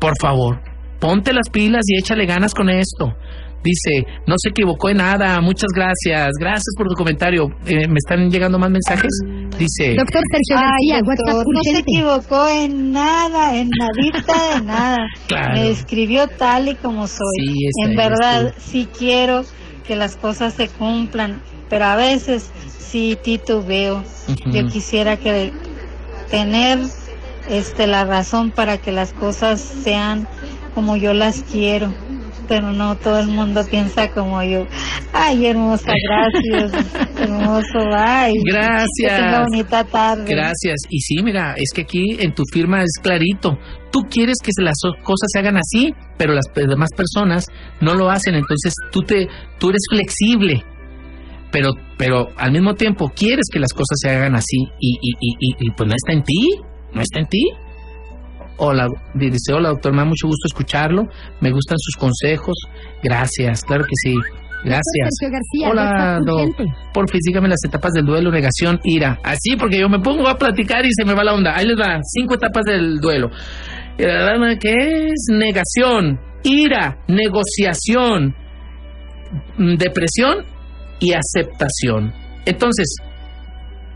Speaker 3: por favor, ponte las pilas y échale ganas con esto. Dice, no se equivocó en nada, muchas gracias, gracias por tu comentario. Eh, ¿Me están llegando más mensajes? Dice,
Speaker 5: Doctor Sergio
Speaker 4: Ay,
Speaker 5: García,
Speaker 4: doctor, no se equivocó en nada, en nadita de nada.
Speaker 3: Claro.
Speaker 4: Me describió tal y como soy.
Speaker 3: Sí,
Speaker 4: en verdad,
Speaker 3: tú.
Speaker 4: sí quiero que las cosas se cumplan, pero a veces sí titubeo.
Speaker 3: Ujú.
Speaker 4: Yo quisiera que tener este la razón para que las cosas sean como yo las quiero. Pero no todo el mundo piensa como yo. Ay, hermosa, gracias. Hermoso. Que tenga
Speaker 3: Gracias.
Speaker 4: bonita tarde.
Speaker 3: Gracias. Y sí, mira, es que aquí en tu firma es clarito. Tú quieres que las cosas se hagan así, pero las demás personas no lo hacen. Entonces tú te, tú eres flexible, pero, pero al mismo tiempo quieres que las cosas se hagan así y, y, y, y- y, pues no está en ti, no está en ti. Hola, dice, hola doctor, me da mucho gusto escucharlo, me gustan sus consejos, gracias, claro que sí, gracias.
Speaker 5: García,
Speaker 3: Hola,
Speaker 5: WhatsApp
Speaker 3: Doc.
Speaker 5: urgente.
Speaker 3: Por fin, dígame las etapas del duelo, negación, ira. Así, porque yo me pongo a platicar y se me va la onda. Ahí les va, cinco etapas del duelo. Eh, ¿Qué es? Negación, ira, negociación, mm, depresión y aceptación. Entonces,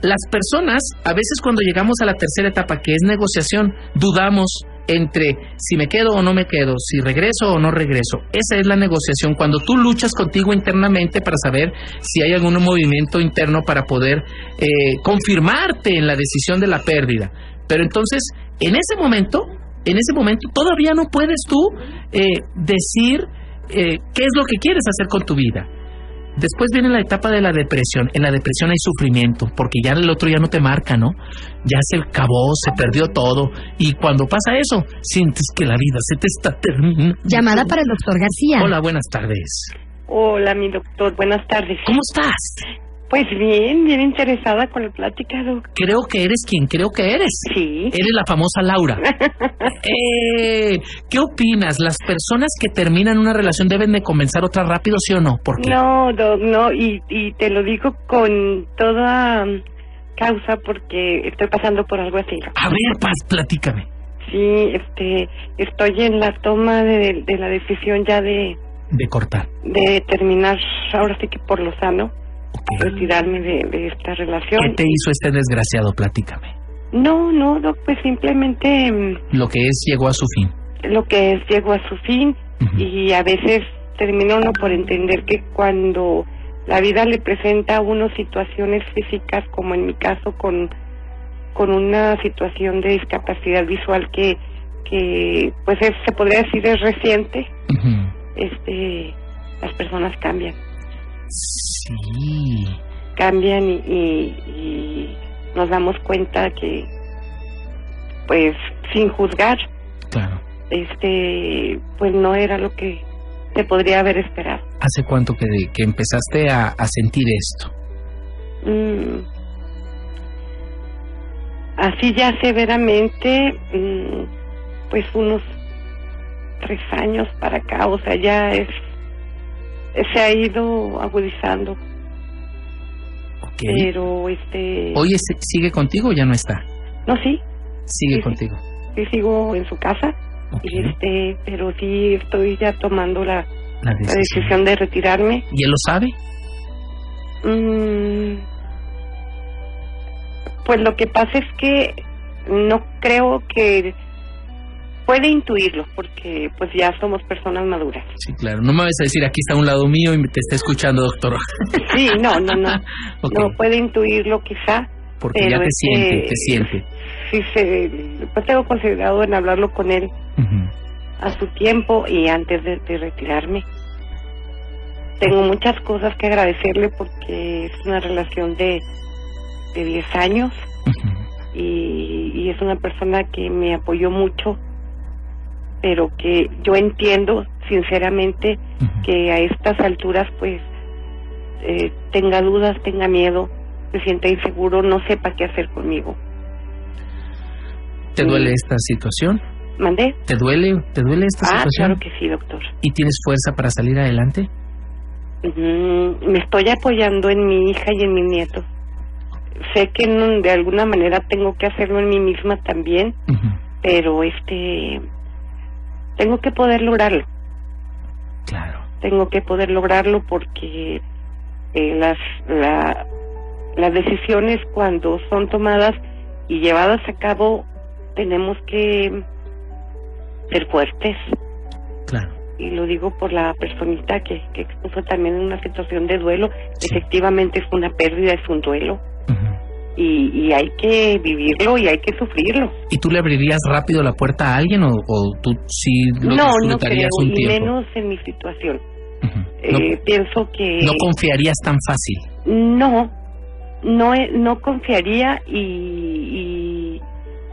Speaker 3: las personas, a veces cuando llegamos a la tercera etapa, que es negociación, dudamos entre si me quedo o no me quedo, si regreso o no regreso. Esa es la negociación, cuando tú luchas contigo internamente para saber si hay algún movimiento interno para poder eh, confirmarte en la decisión de la pérdida. Pero entonces, en ese momento, en ese momento todavía no puedes tú eh, decir eh, qué es lo que quieres hacer con tu vida. Después viene la etapa de la depresión. En la depresión hay sufrimiento, porque ya el otro ya no te marca, ¿no? Ya se acabó, se perdió todo. Y cuando pasa eso, sientes que la vida se te está terminando.
Speaker 5: Llamada para el doctor García.
Speaker 3: Hola, buenas tardes.
Speaker 15: Hola, mi doctor, buenas tardes.
Speaker 3: ¿Cómo estás?
Speaker 15: Pues bien, bien interesada con la plática, Doc.
Speaker 3: Creo que eres quien creo que eres.
Speaker 15: Sí.
Speaker 3: Eres la famosa Laura. eh, ¿Qué opinas? ¿Las personas que terminan una relación deben de comenzar otra rápido, sí o no? ¿Por qué?
Speaker 15: No, Doc, no, y, y te lo digo con toda causa porque estoy pasando por algo así.
Speaker 3: A ver, Paz, platícame.
Speaker 15: Sí, este, estoy en la toma de, de la decisión ya de,
Speaker 3: De cortar.
Speaker 15: de terminar, ahora sí que por lo sano, retirarme de, de esta relación.
Speaker 3: ¿Qué te hizo este desgraciado? Platícame.
Speaker 15: No, no, Doc, pues simplemente mm,
Speaker 3: Lo que es llegó a su fin.
Speaker 15: lo que es llegó a su fin y a veces termina uno por entender que cuando la vida le presenta a uno situaciones físicas, como en mi caso con, con una situación de discapacidad visual que, que pues es- se podría decir es reciente, este, las personas cambian.
Speaker 3: Sí.
Speaker 15: Cambian y, y- y nos damos cuenta que, pues, sin juzgar,
Speaker 3: Claro.
Speaker 15: este, pues no era lo que se podría haber esperado.
Speaker 3: ¿Hace cuánto que, que empezaste a, a sentir esto?
Speaker 15: Mm. Así ya severamente, mm, pues unos tres años para acá, o sea, ya es, se ha ido agudizando. Pero, este,
Speaker 3: ¿Hoy es- sigue contigo o ya no está?
Speaker 15: no, sí,
Speaker 3: Sigue
Speaker 15: Sí,
Speaker 3: contigo.
Speaker 15: sí sigo en su casa, y este, pero sí estoy ya tomando la,
Speaker 3: La
Speaker 15: la
Speaker 3: decisión.
Speaker 15: decisión de retirarme.
Speaker 3: ¿Y él lo sabe?
Speaker 15: Mm, pues lo que pasa es que no creo que puede intuirlo porque pues ya somos personas maduras.
Speaker 3: Sí, claro. No me vas a decir, aquí está a un lado mío y te está escuchando, doctor.
Speaker 15: Sí, no, no, no. No puede intuirlo quizá.
Speaker 3: Porque ya te
Speaker 15: es que
Speaker 3: siente, te siente.
Speaker 15: Sí, se, pues tengo considerado en hablarlo con él a su tiempo y antes de, de retirarme. Tengo muchas cosas que agradecerle porque es una relación de, de 10 años y, y es una persona que me apoyó mucho, pero que yo entiendo sinceramente que a estas alturas pues eh, tenga dudas, tenga miedo, se sienta inseguro, no sepa qué hacer conmigo.
Speaker 3: ¿Te duele esta situación?
Speaker 15: ¿Mandé?
Speaker 3: ¿Te duele, te duele esta
Speaker 15: Ah,
Speaker 3: situación?
Speaker 15: claro que sí, doctor.
Speaker 3: ¿Y tienes fuerza para salir adelante?
Speaker 15: Mm, me estoy apoyando en mi hija y en mi nieto. Sé que de alguna manera tengo que hacerlo en mí misma también, pero este tengo que poder lograrlo.
Speaker 3: Claro.
Speaker 15: Tengo que poder lograrlo porque eh, las la- las decisiones cuando son tomadas y llevadas a cabo tenemos que ser fuertes.
Speaker 3: Claro.
Speaker 15: y lo digo por la personita que, que expuso también en una situación de duelo. Efectivamente es una pérdida, es un duelo. Y, y hay que vivirlo y hay que sufrirlo.
Speaker 3: ¿Y tú le abrirías rápido la puerta a alguien o, o tú sí lo
Speaker 15: no, no creo,
Speaker 3: disfrutarías un tiempo?
Speaker 15: menos en mi situación.
Speaker 3: No-
Speaker 15: Eh, pienso que...
Speaker 3: No confiarías tan fácil.
Speaker 15: No, no, no confiaría y, y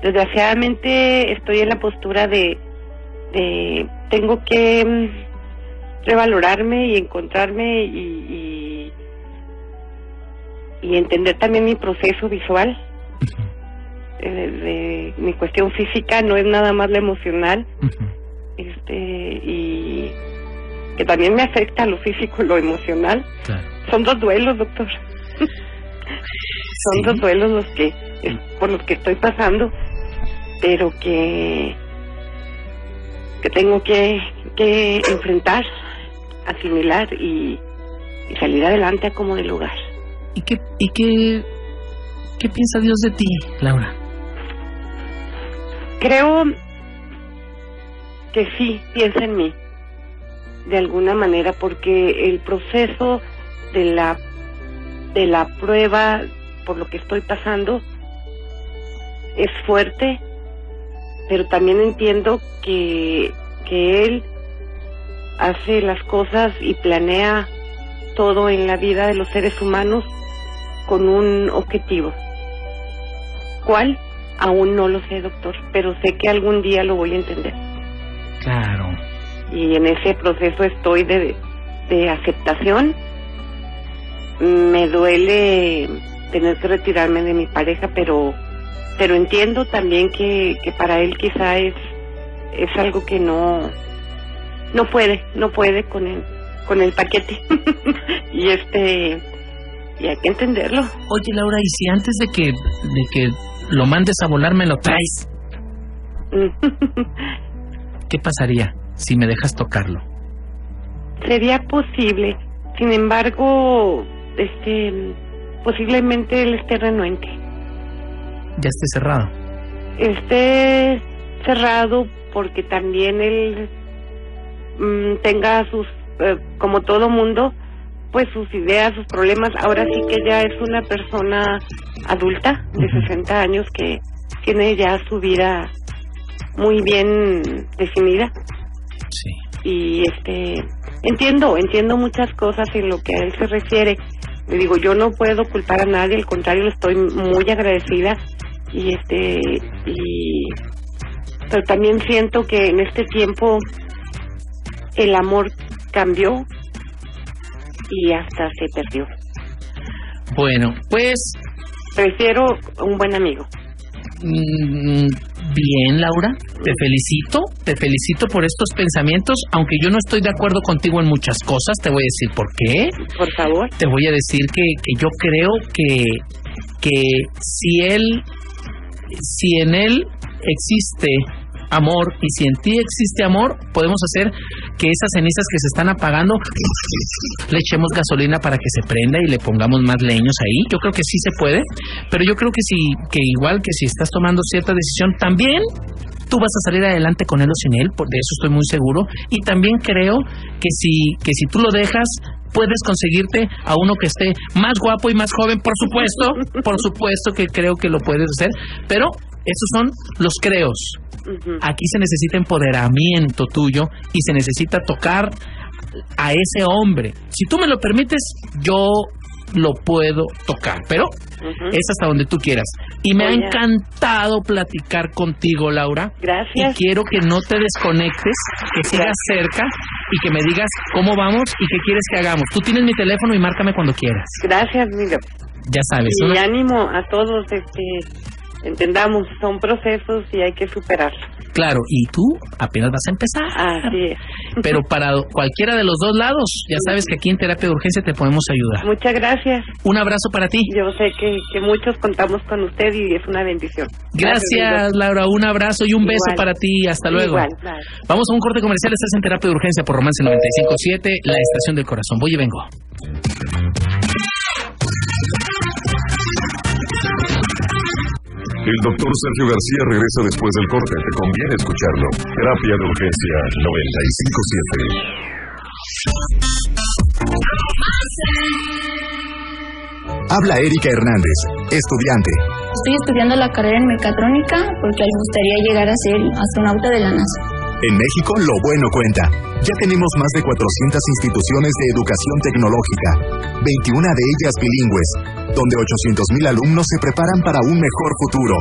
Speaker 15: desgraciadamente estoy en la postura de, de tengo que mm, revalorarme y encontrarme y, y, y entender también mi proceso visual. Eh, de mi cuestión física no es nada más la emocional este y que también me afecta lo físico y lo emocional. Son dos duelos doctor. Son dos duelos los que es por los que estoy pasando pero que que tengo que que enfrentar asimilar y, y salir adelante a como de lugar
Speaker 3: ¿Y qué, y qué, qué piensa Dios de ti, Laura?
Speaker 15: creo que sí piensa en mí de alguna manera porque el proceso de la de la prueba por lo que estoy pasando es fuerte pero también entiendo que que él hace las cosas y planea todo en la vida de los seres humanos con un objetivo ¿Cuál? Aún no lo sé, doctor, pero sé que algún día lo voy a entender.
Speaker 3: Claro.
Speaker 15: Y en ese proceso estoy de, de aceptación me duele tener que retirarme de mi pareja, pero pero entiendo también que, que para él quizá es es algo que no no puede, no puede con el con el paquete. y este y hay que entenderlo.
Speaker 3: Oye, Laura, ¿y si antes de que de que lo mandes a volar me lo traes? ¿Qué pasaría si me dejas tocarlo?
Speaker 15: Sería posible. Sin embargo, este posiblemente él esté renuente.
Speaker 3: Ya esté cerrado.
Speaker 15: Esté cerrado porque también él mm, tenga sus, eh, como todo mundo, pues sus ideas, sus problemas. Ahora sí que ya es una persona adulta de 60 años que tiene ya su vida muy bien definida.
Speaker 3: Sí.
Speaker 15: Y este entiendo, entiendo muchas cosas en lo que a él se refiere. Le digo, yo no puedo culpar a nadie, al contrario, le estoy muy agradecida y este y pero también siento que en este tiempo el amor cambió y hasta se perdió.
Speaker 3: Bueno, pues
Speaker 15: Prefiero un buen amigo.
Speaker 3: Mm, Bien, Laura, te felicito, te felicito por estos pensamientos, aunque yo no estoy de acuerdo contigo en muchas cosas, te voy a decir por qué.
Speaker 15: Por favor.
Speaker 3: Te voy a decir que, que yo creo que, que si él, si en él existe amor y si en ti existe amor, podemos hacer que esas cenizas que se están apagando le echemos gasolina para que se prenda y le pongamos más leños ahí. Yo creo que sí se puede, pero yo creo que si que igual que si estás tomando cierta decisión también tú vas a salir adelante con él o sin él, por de eso estoy muy seguro y también creo que si que si tú lo dejas puedes conseguirte a uno que esté más guapo y más joven, por supuesto, por supuesto que creo que lo puedes hacer, pero esos son los creos. Aquí se necesita empoderamiento tuyo y se necesita tocar a ese hombre. Si tú me lo permites, yo lo puedo tocar, pero es hasta donde tú quieras. Y me ha encantado platicar contigo, Laura.
Speaker 15: Gracias.
Speaker 3: Y quiero que no te desconectes, que sigas cerca y que me digas cómo vamos y qué quieres que hagamos. Tú tienes mi teléfono y márcame cuando quieras.
Speaker 15: Gracias, mira.
Speaker 3: Ya sabes,
Speaker 15: Y
Speaker 3: ¿no?
Speaker 15: ánimo a todos, este, entendamos, son procesos y hay que superarlos.
Speaker 3: Claro, y tú apenas vas a empezar.
Speaker 15: Así es.
Speaker 3: Pero para cualquiera de los dos lados, ya sabes que aquí en Terapia de Urgencia te podemos ayudar.
Speaker 15: Muchas gracias.
Speaker 3: Un abrazo para ti.
Speaker 15: Yo sé que, que muchos contamos con usted y es una bendición.
Speaker 3: Gracias, Laura. Un abrazo y un beso para ti. Hasta luego.
Speaker 15: Igual, bye.
Speaker 3: Vamos a un corte comercial. Estás en Terapia de Urgencia por Romance 957, la estación del corazón. Voy y vengo.
Speaker 2: El doctor Sergio García regresa después del corte. Te conviene escucharlo. Terapia de urgencia 957.
Speaker 6: Habla Erika Hernández, estudiante.
Speaker 16: Estoy estudiando la carrera en mecatrónica porque me gustaría llegar a ser astronauta de la NASA.
Speaker 6: En México, lo bueno cuenta. Ya tenemos más de 400 instituciones de educación tecnológica, 21 de ellas bilingües, donde 800.000 alumnos se preparan para un mejor futuro.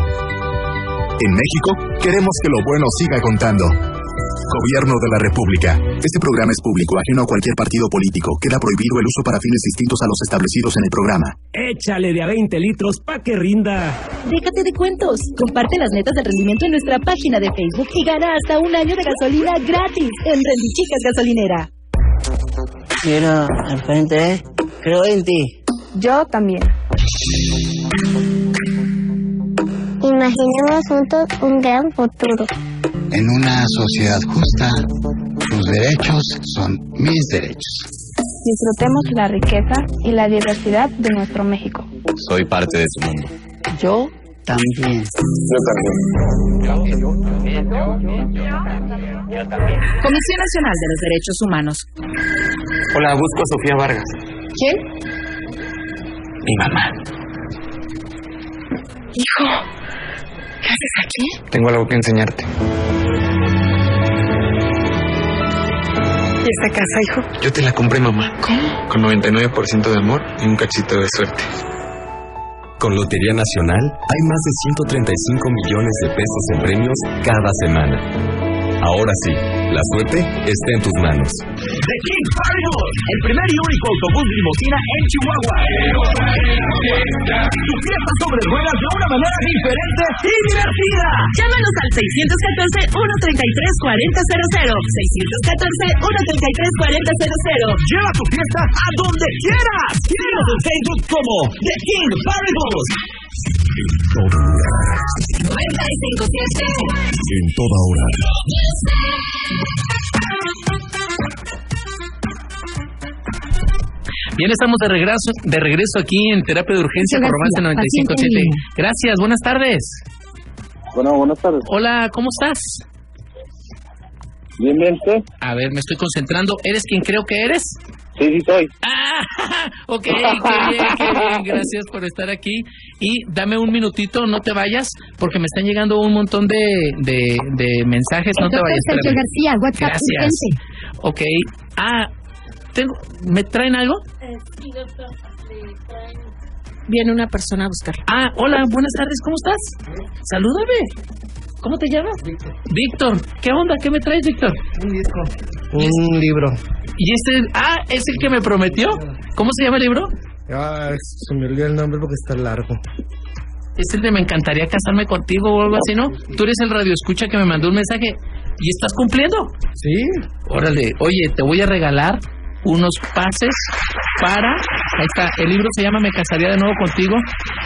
Speaker 6: En México, queremos que lo bueno siga contando. Gobierno de la República. Este programa es público, ajeno a cualquier partido político. Queda prohibido el uso para fines distintos a los establecidos en el programa.
Speaker 17: Échale de a 20 litros pa' que rinda.
Speaker 18: Déjate de cuentos. Comparte las metas de rendimiento en nuestra página de Facebook y gana hasta un año de gasolina gratis en Rendichicas Gasolinera.
Speaker 19: Quiero al frente, creo en ti.
Speaker 20: Yo también.
Speaker 21: Imaginemos juntos un gran futuro.
Speaker 22: En una sociedad justa, tus derechos son mis derechos.
Speaker 20: Disfrutemos la riqueza y la diversidad de nuestro México.
Speaker 8: Soy parte de su mundo.
Speaker 19: Yo también.
Speaker 23: Comisión Nacional de los Derechos Humanos.
Speaker 24: Hola, busco a Sofía Vargas.
Speaker 23: ¿Quién?
Speaker 24: Mi mamá.
Speaker 23: Hijo, ¿qué haces aquí?
Speaker 24: Tengo algo que enseñarte.
Speaker 23: ¿Y esta casa, hijo?
Speaker 24: Yo te la compré, mamá.
Speaker 23: ¿Cómo?
Speaker 24: Con 99% de amor y un cachito de suerte.
Speaker 25: Con Lotería Nacional hay más de 135 millones de pesos en premios cada semana. Ahora sí, la suerte está en tus manos.
Speaker 26: The King Party Bus, el primer y único autobús limosina en Chihuahua. Tu fiesta sobre ruedas de una manera diferente y divertida.
Speaker 10: Llámanos al 614-133-4000. 614-133-4000.
Speaker 26: Lleva tu fiesta a donde quieras. Síguenos en Facebook como The King Party Bus.
Speaker 2: En toda hora.
Speaker 3: Bien, estamos de regreso, de regreso aquí en Terapia de Urgencia por Romance 957. Gracias, buenas tardes.
Speaker 27: Bueno, buenas tardes.
Speaker 3: Hola, ¿cómo estás?
Speaker 27: Bien, bien, ¿usted?
Speaker 3: A ver, me estoy concentrando. ¿Eres quien creo que eres?
Speaker 27: Sí, sí, soy.
Speaker 3: Ah, ok, qué bien, qué bien. Gracias por estar aquí. Y dame un minutito, no te vayas, porque me están llegando un montón de, de, de mensajes. No te vayas.
Speaker 5: Sergio. García, WhatsApp
Speaker 3: Gracias. Ok. Ah, tengo, ¿me traen algo?
Speaker 23: Viene una persona a buscar.
Speaker 3: Ah, hola, buenas tardes, ¿cómo estás? Salúdame. ¿Cómo te llamas? Víctor. ¿Qué onda? ¿Qué me traes, Víctor?
Speaker 28: Un disco. Un libro.
Speaker 3: ¿Y este? Ah, ¿es el que me prometió? ¿Cómo se llama el libro?
Speaker 28: Ah, se me olvidó el nombre porque está largo.
Speaker 3: Es el de Me encantaría casarme contigo o algo así, ¿no? Tú eres el radio escucha que me mandó un mensaje y estás cumpliendo.
Speaker 28: Sí.
Speaker 3: Órale, oye, te voy a regalar unos pases para. Ahí está, el libro se llama Me casaría de nuevo contigo.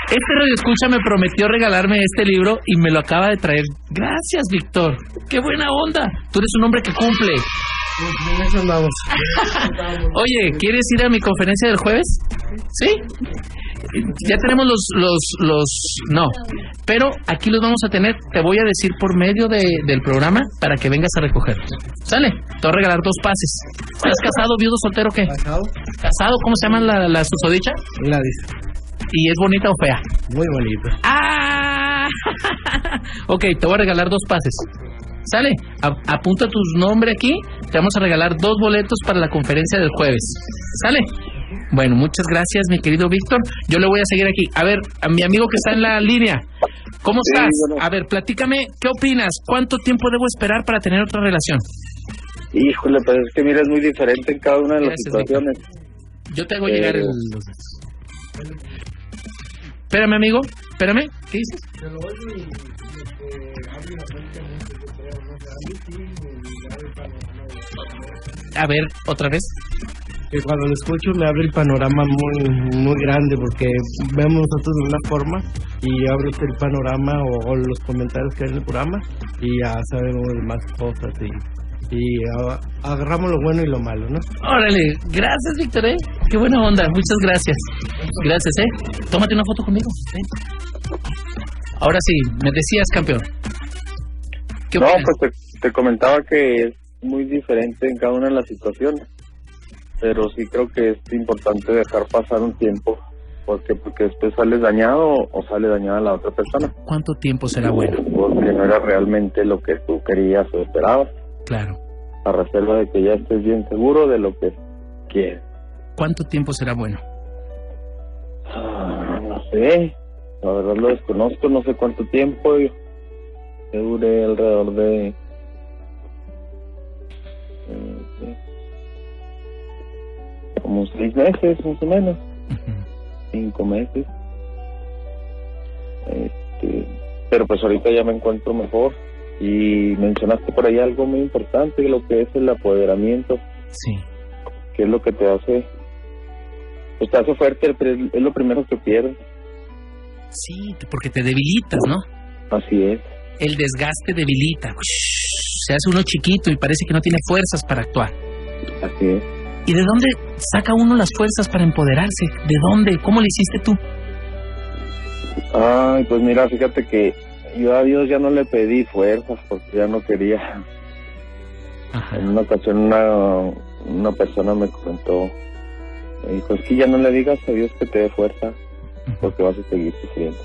Speaker 3: Este radio escucha me prometió regalarme este libro y me lo acaba de traer. Gracias, Víctor. Qué buena onda. Tú eres un hombre que cumple. Oye, ¿quieres ir a mi conferencia del jueves? ¿Sí? Ya tenemos los, los, los, no, pero aquí los vamos a tener, te voy a decir por medio de, del programa para que vengas a recogerlos. ¿Sale? Te voy a regalar dos pases. ¿Estás casado, viudo, soltero o qué?
Speaker 28: Casado.
Speaker 3: ¿Casado? ¿Cómo se llama la, la susodicha?
Speaker 28: Gladys.
Speaker 3: ¿Y es bonita o fea?
Speaker 28: Muy bonito.
Speaker 3: ¡Ah! ok, te voy a regalar dos pases. ¿Sale? A- apunta tu nombre aquí. Te vamos a regalar dos boletos para la conferencia del jueves. ¿Sale? Bueno, muchas gracias, mi querido Víctor. Yo le voy a seguir aquí. A ver, a mi amigo que está en la línea. ¿Cómo
Speaker 27: Sí,
Speaker 3: estás?
Speaker 27: bueno.
Speaker 3: A ver, platícame, ¿qué opinas? ¿Cuánto tiempo debo esperar para tener otra relación?
Speaker 27: Híjole, pues es que mira, es muy diferente en cada una de las
Speaker 3: Víctor.
Speaker 27: situaciones.
Speaker 3: Yo te hago llegar el... Espérame, amigo. Espérame. ¿Qué dices? A ver, otra vez.
Speaker 28: Que cuando lo escucho me abre el panorama muy muy grande porque vemos nosotros de una forma y abre usted el panorama o, o los comentarios que hay en el programa y ya sabemos más cosas y, y a- agarramos lo bueno y lo malo, ¿no?
Speaker 3: Órale, gracias, Víctor, ¿eh? Qué buena onda, muchas gracias. Gracias, ¿eh? Tómate una foto conmigo. ven. Ahora sí, me decías, campeón. ¿Qué
Speaker 27: no,
Speaker 3: opinas?
Speaker 27: pues te, te comentaba que es muy diferente en cada una de las situaciones, pero sí creo que es importante dejar pasar un tiempo, porque porque después sales dañado o sale dañada la otra persona,
Speaker 3: ¿Cuánto tiempo será bueno?
Speaker 27: porque no era realmente lo que tú querías o esperabas,
Speaker 3: Claro.
Speaker 27: a reserva de que ya estés bien seguro de lo que quieres.
Speaker 3: ¿Cuánto tiempo será bueno?
Speaker 27: Ah, no sé, la verdad lo desconozco, no sé cuánto tiempo. Yo, yo duré alrededor de. eh, como seis meses, más o menos. Cinco meses. Este, pero pues ahorita ya me encuentro mejor. Y mencionaste por ahí algo muy importante, lo que es el apoderamiento.
Speaker 3: Sí.
Speaker 27: Que es lo que te hace. Pues te hace fuerte, es lo primero que pierdes.
Speaker 3: Sí, porque te debilitas, ¿no?
Speaker 27: Así es.
Speaker 3: El desgaste debilita. Se hace uno chiquito y parece que no tiene fuerzas para actuar.
Speaker 27: Así es.
Speaker 3: ¿Y de dónde saca uno las fuerzas para empoderarse? ¿De dónde? ¿Cómo le hiciste tú?
Speaker 27: Ay, pues mira, fíjate que yo a Dios ya no le pedí fuerzas porque ya no quería. En una ocasión una, una persona me comentó, me dijo, es que ya no le digas a Dios que te dé fuerza porque vas a seguir sufriendo.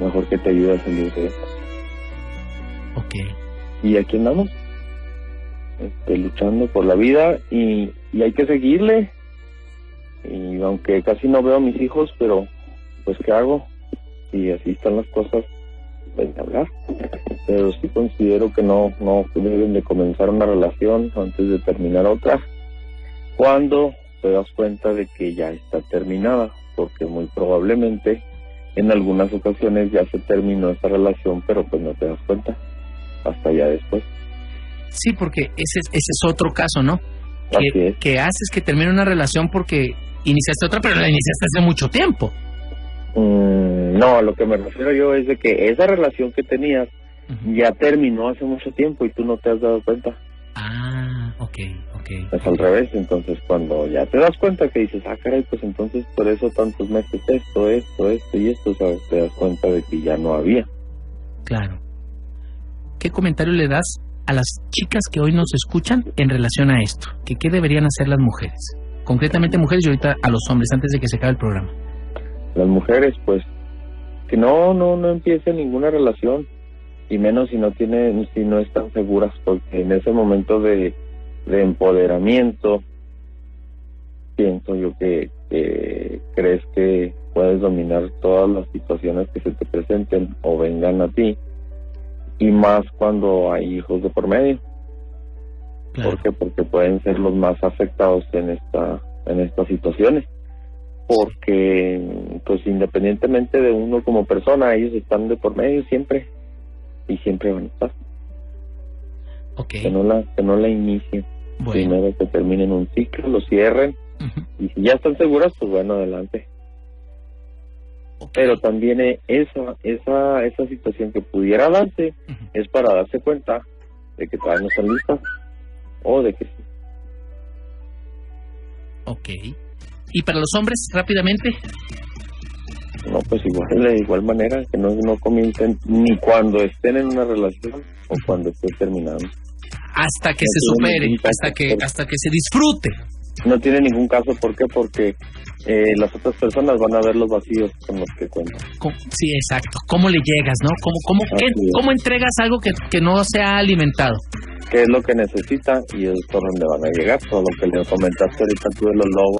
Speaker 27: Mejor que te ayude a salir de esto.
Speaker 3: Ok.
Speaker 27: Y aquí andamos, este, luchando por la vida y, y hay que seguirle. Y aunque casi no veo a mis hijos, pero pues ¿qué hago? Y así están las cosas. pueden hablar. Pero sí considero que no, no deben de comenzar una relación antes de terminar otra. Cuando te das cuenta de que ya está terminada, porque muy probablemente en algunas ocasiones ya se terminó esa relación, pero pues no te das cuenta hasta ya después.
Speaker 3: Sí, porque ese, ese es otro caso, ¿no? Que, que haces que termine una relación porque iniciaste otra, pero la iniciaste hace mucho tiempo.
Speaker 27: Mm, no, a lo que me refiero yo es de que esa relación que tenías ya terminó hace mucho tiempo y tú no te has dado cuenta.
Speaker 3: Ah, ok, ok.
Speaker 27: Es al revés, entonces cuando ya te das cuenta que dices, ah, caray, pues entonces por eso tantos meses esto, esto, esto y esto, ¿sabes? Te das cuenta de que ya no había.
Speaker 3: Claro. ¿Qué comentario le das a las chicas que hoy nos escuchan en relación a esto? ¿Que ¿Qué deberían hacer las mujeres? Concretamente mujeres y ahorita a los hombres antes de que se acabe el programa.
Speaker 27: Las mujeres, pues, que no, no, no empiecen ninguna relación y menos si no tienen, si no están seguras, porque en ese momento de, de empoderamiento pienso yo que crees que puedes dominar todas las situaciones que se te presenten o vengan a ti y más cuando hay hijos de por medio.
Speaker 3: Claro.
Speaker 27: ¿Por qué? Porque pueden ser los más afectados en esta en estas situaciones. Porque, pues independientemente de uno como persona, ellos están de por medio siempre y siempre van a estar.
Speaker 3: Okay.
Speaker 27: Que no la que no la inicien.
Speaker 3: Bueno.
Speaker 27: Primero que terminen un ciclo, lo cierren y si ya están seguras, pues bueno, adelante. Pero también eh, esa esa esa situación que pudiera darse es para darse cuenta de que todavía no están listas o de que sí.
Speaker 3: Ok. ¿Y para los hombres, rápidamente?
Speaker 27: No, pues igual, de igual manera, que no, no comiencen ni cuando estén en una relación o cuando esté terminando.
Speaker 3: Hasta que
Speaker 27: No
Speaker 3: se supere, hasta que, hasta que se disfrute.
Speaker 27: No tiene ningún caso, ¿por qué? Porque eh, las otras personas van a ver los vacíos con los que cuentan.
Speaker 3: Sí, exacto. ¿Cómo le llegas, no? ¿Cómo, cómo, qué- cómo entregas algo que, que no se ha alimentado?
Speaker 27: ¿Qué es lo que necesita? Y es por donde van a llegar, todo lo que le comentaste ahorita tú de los lobos.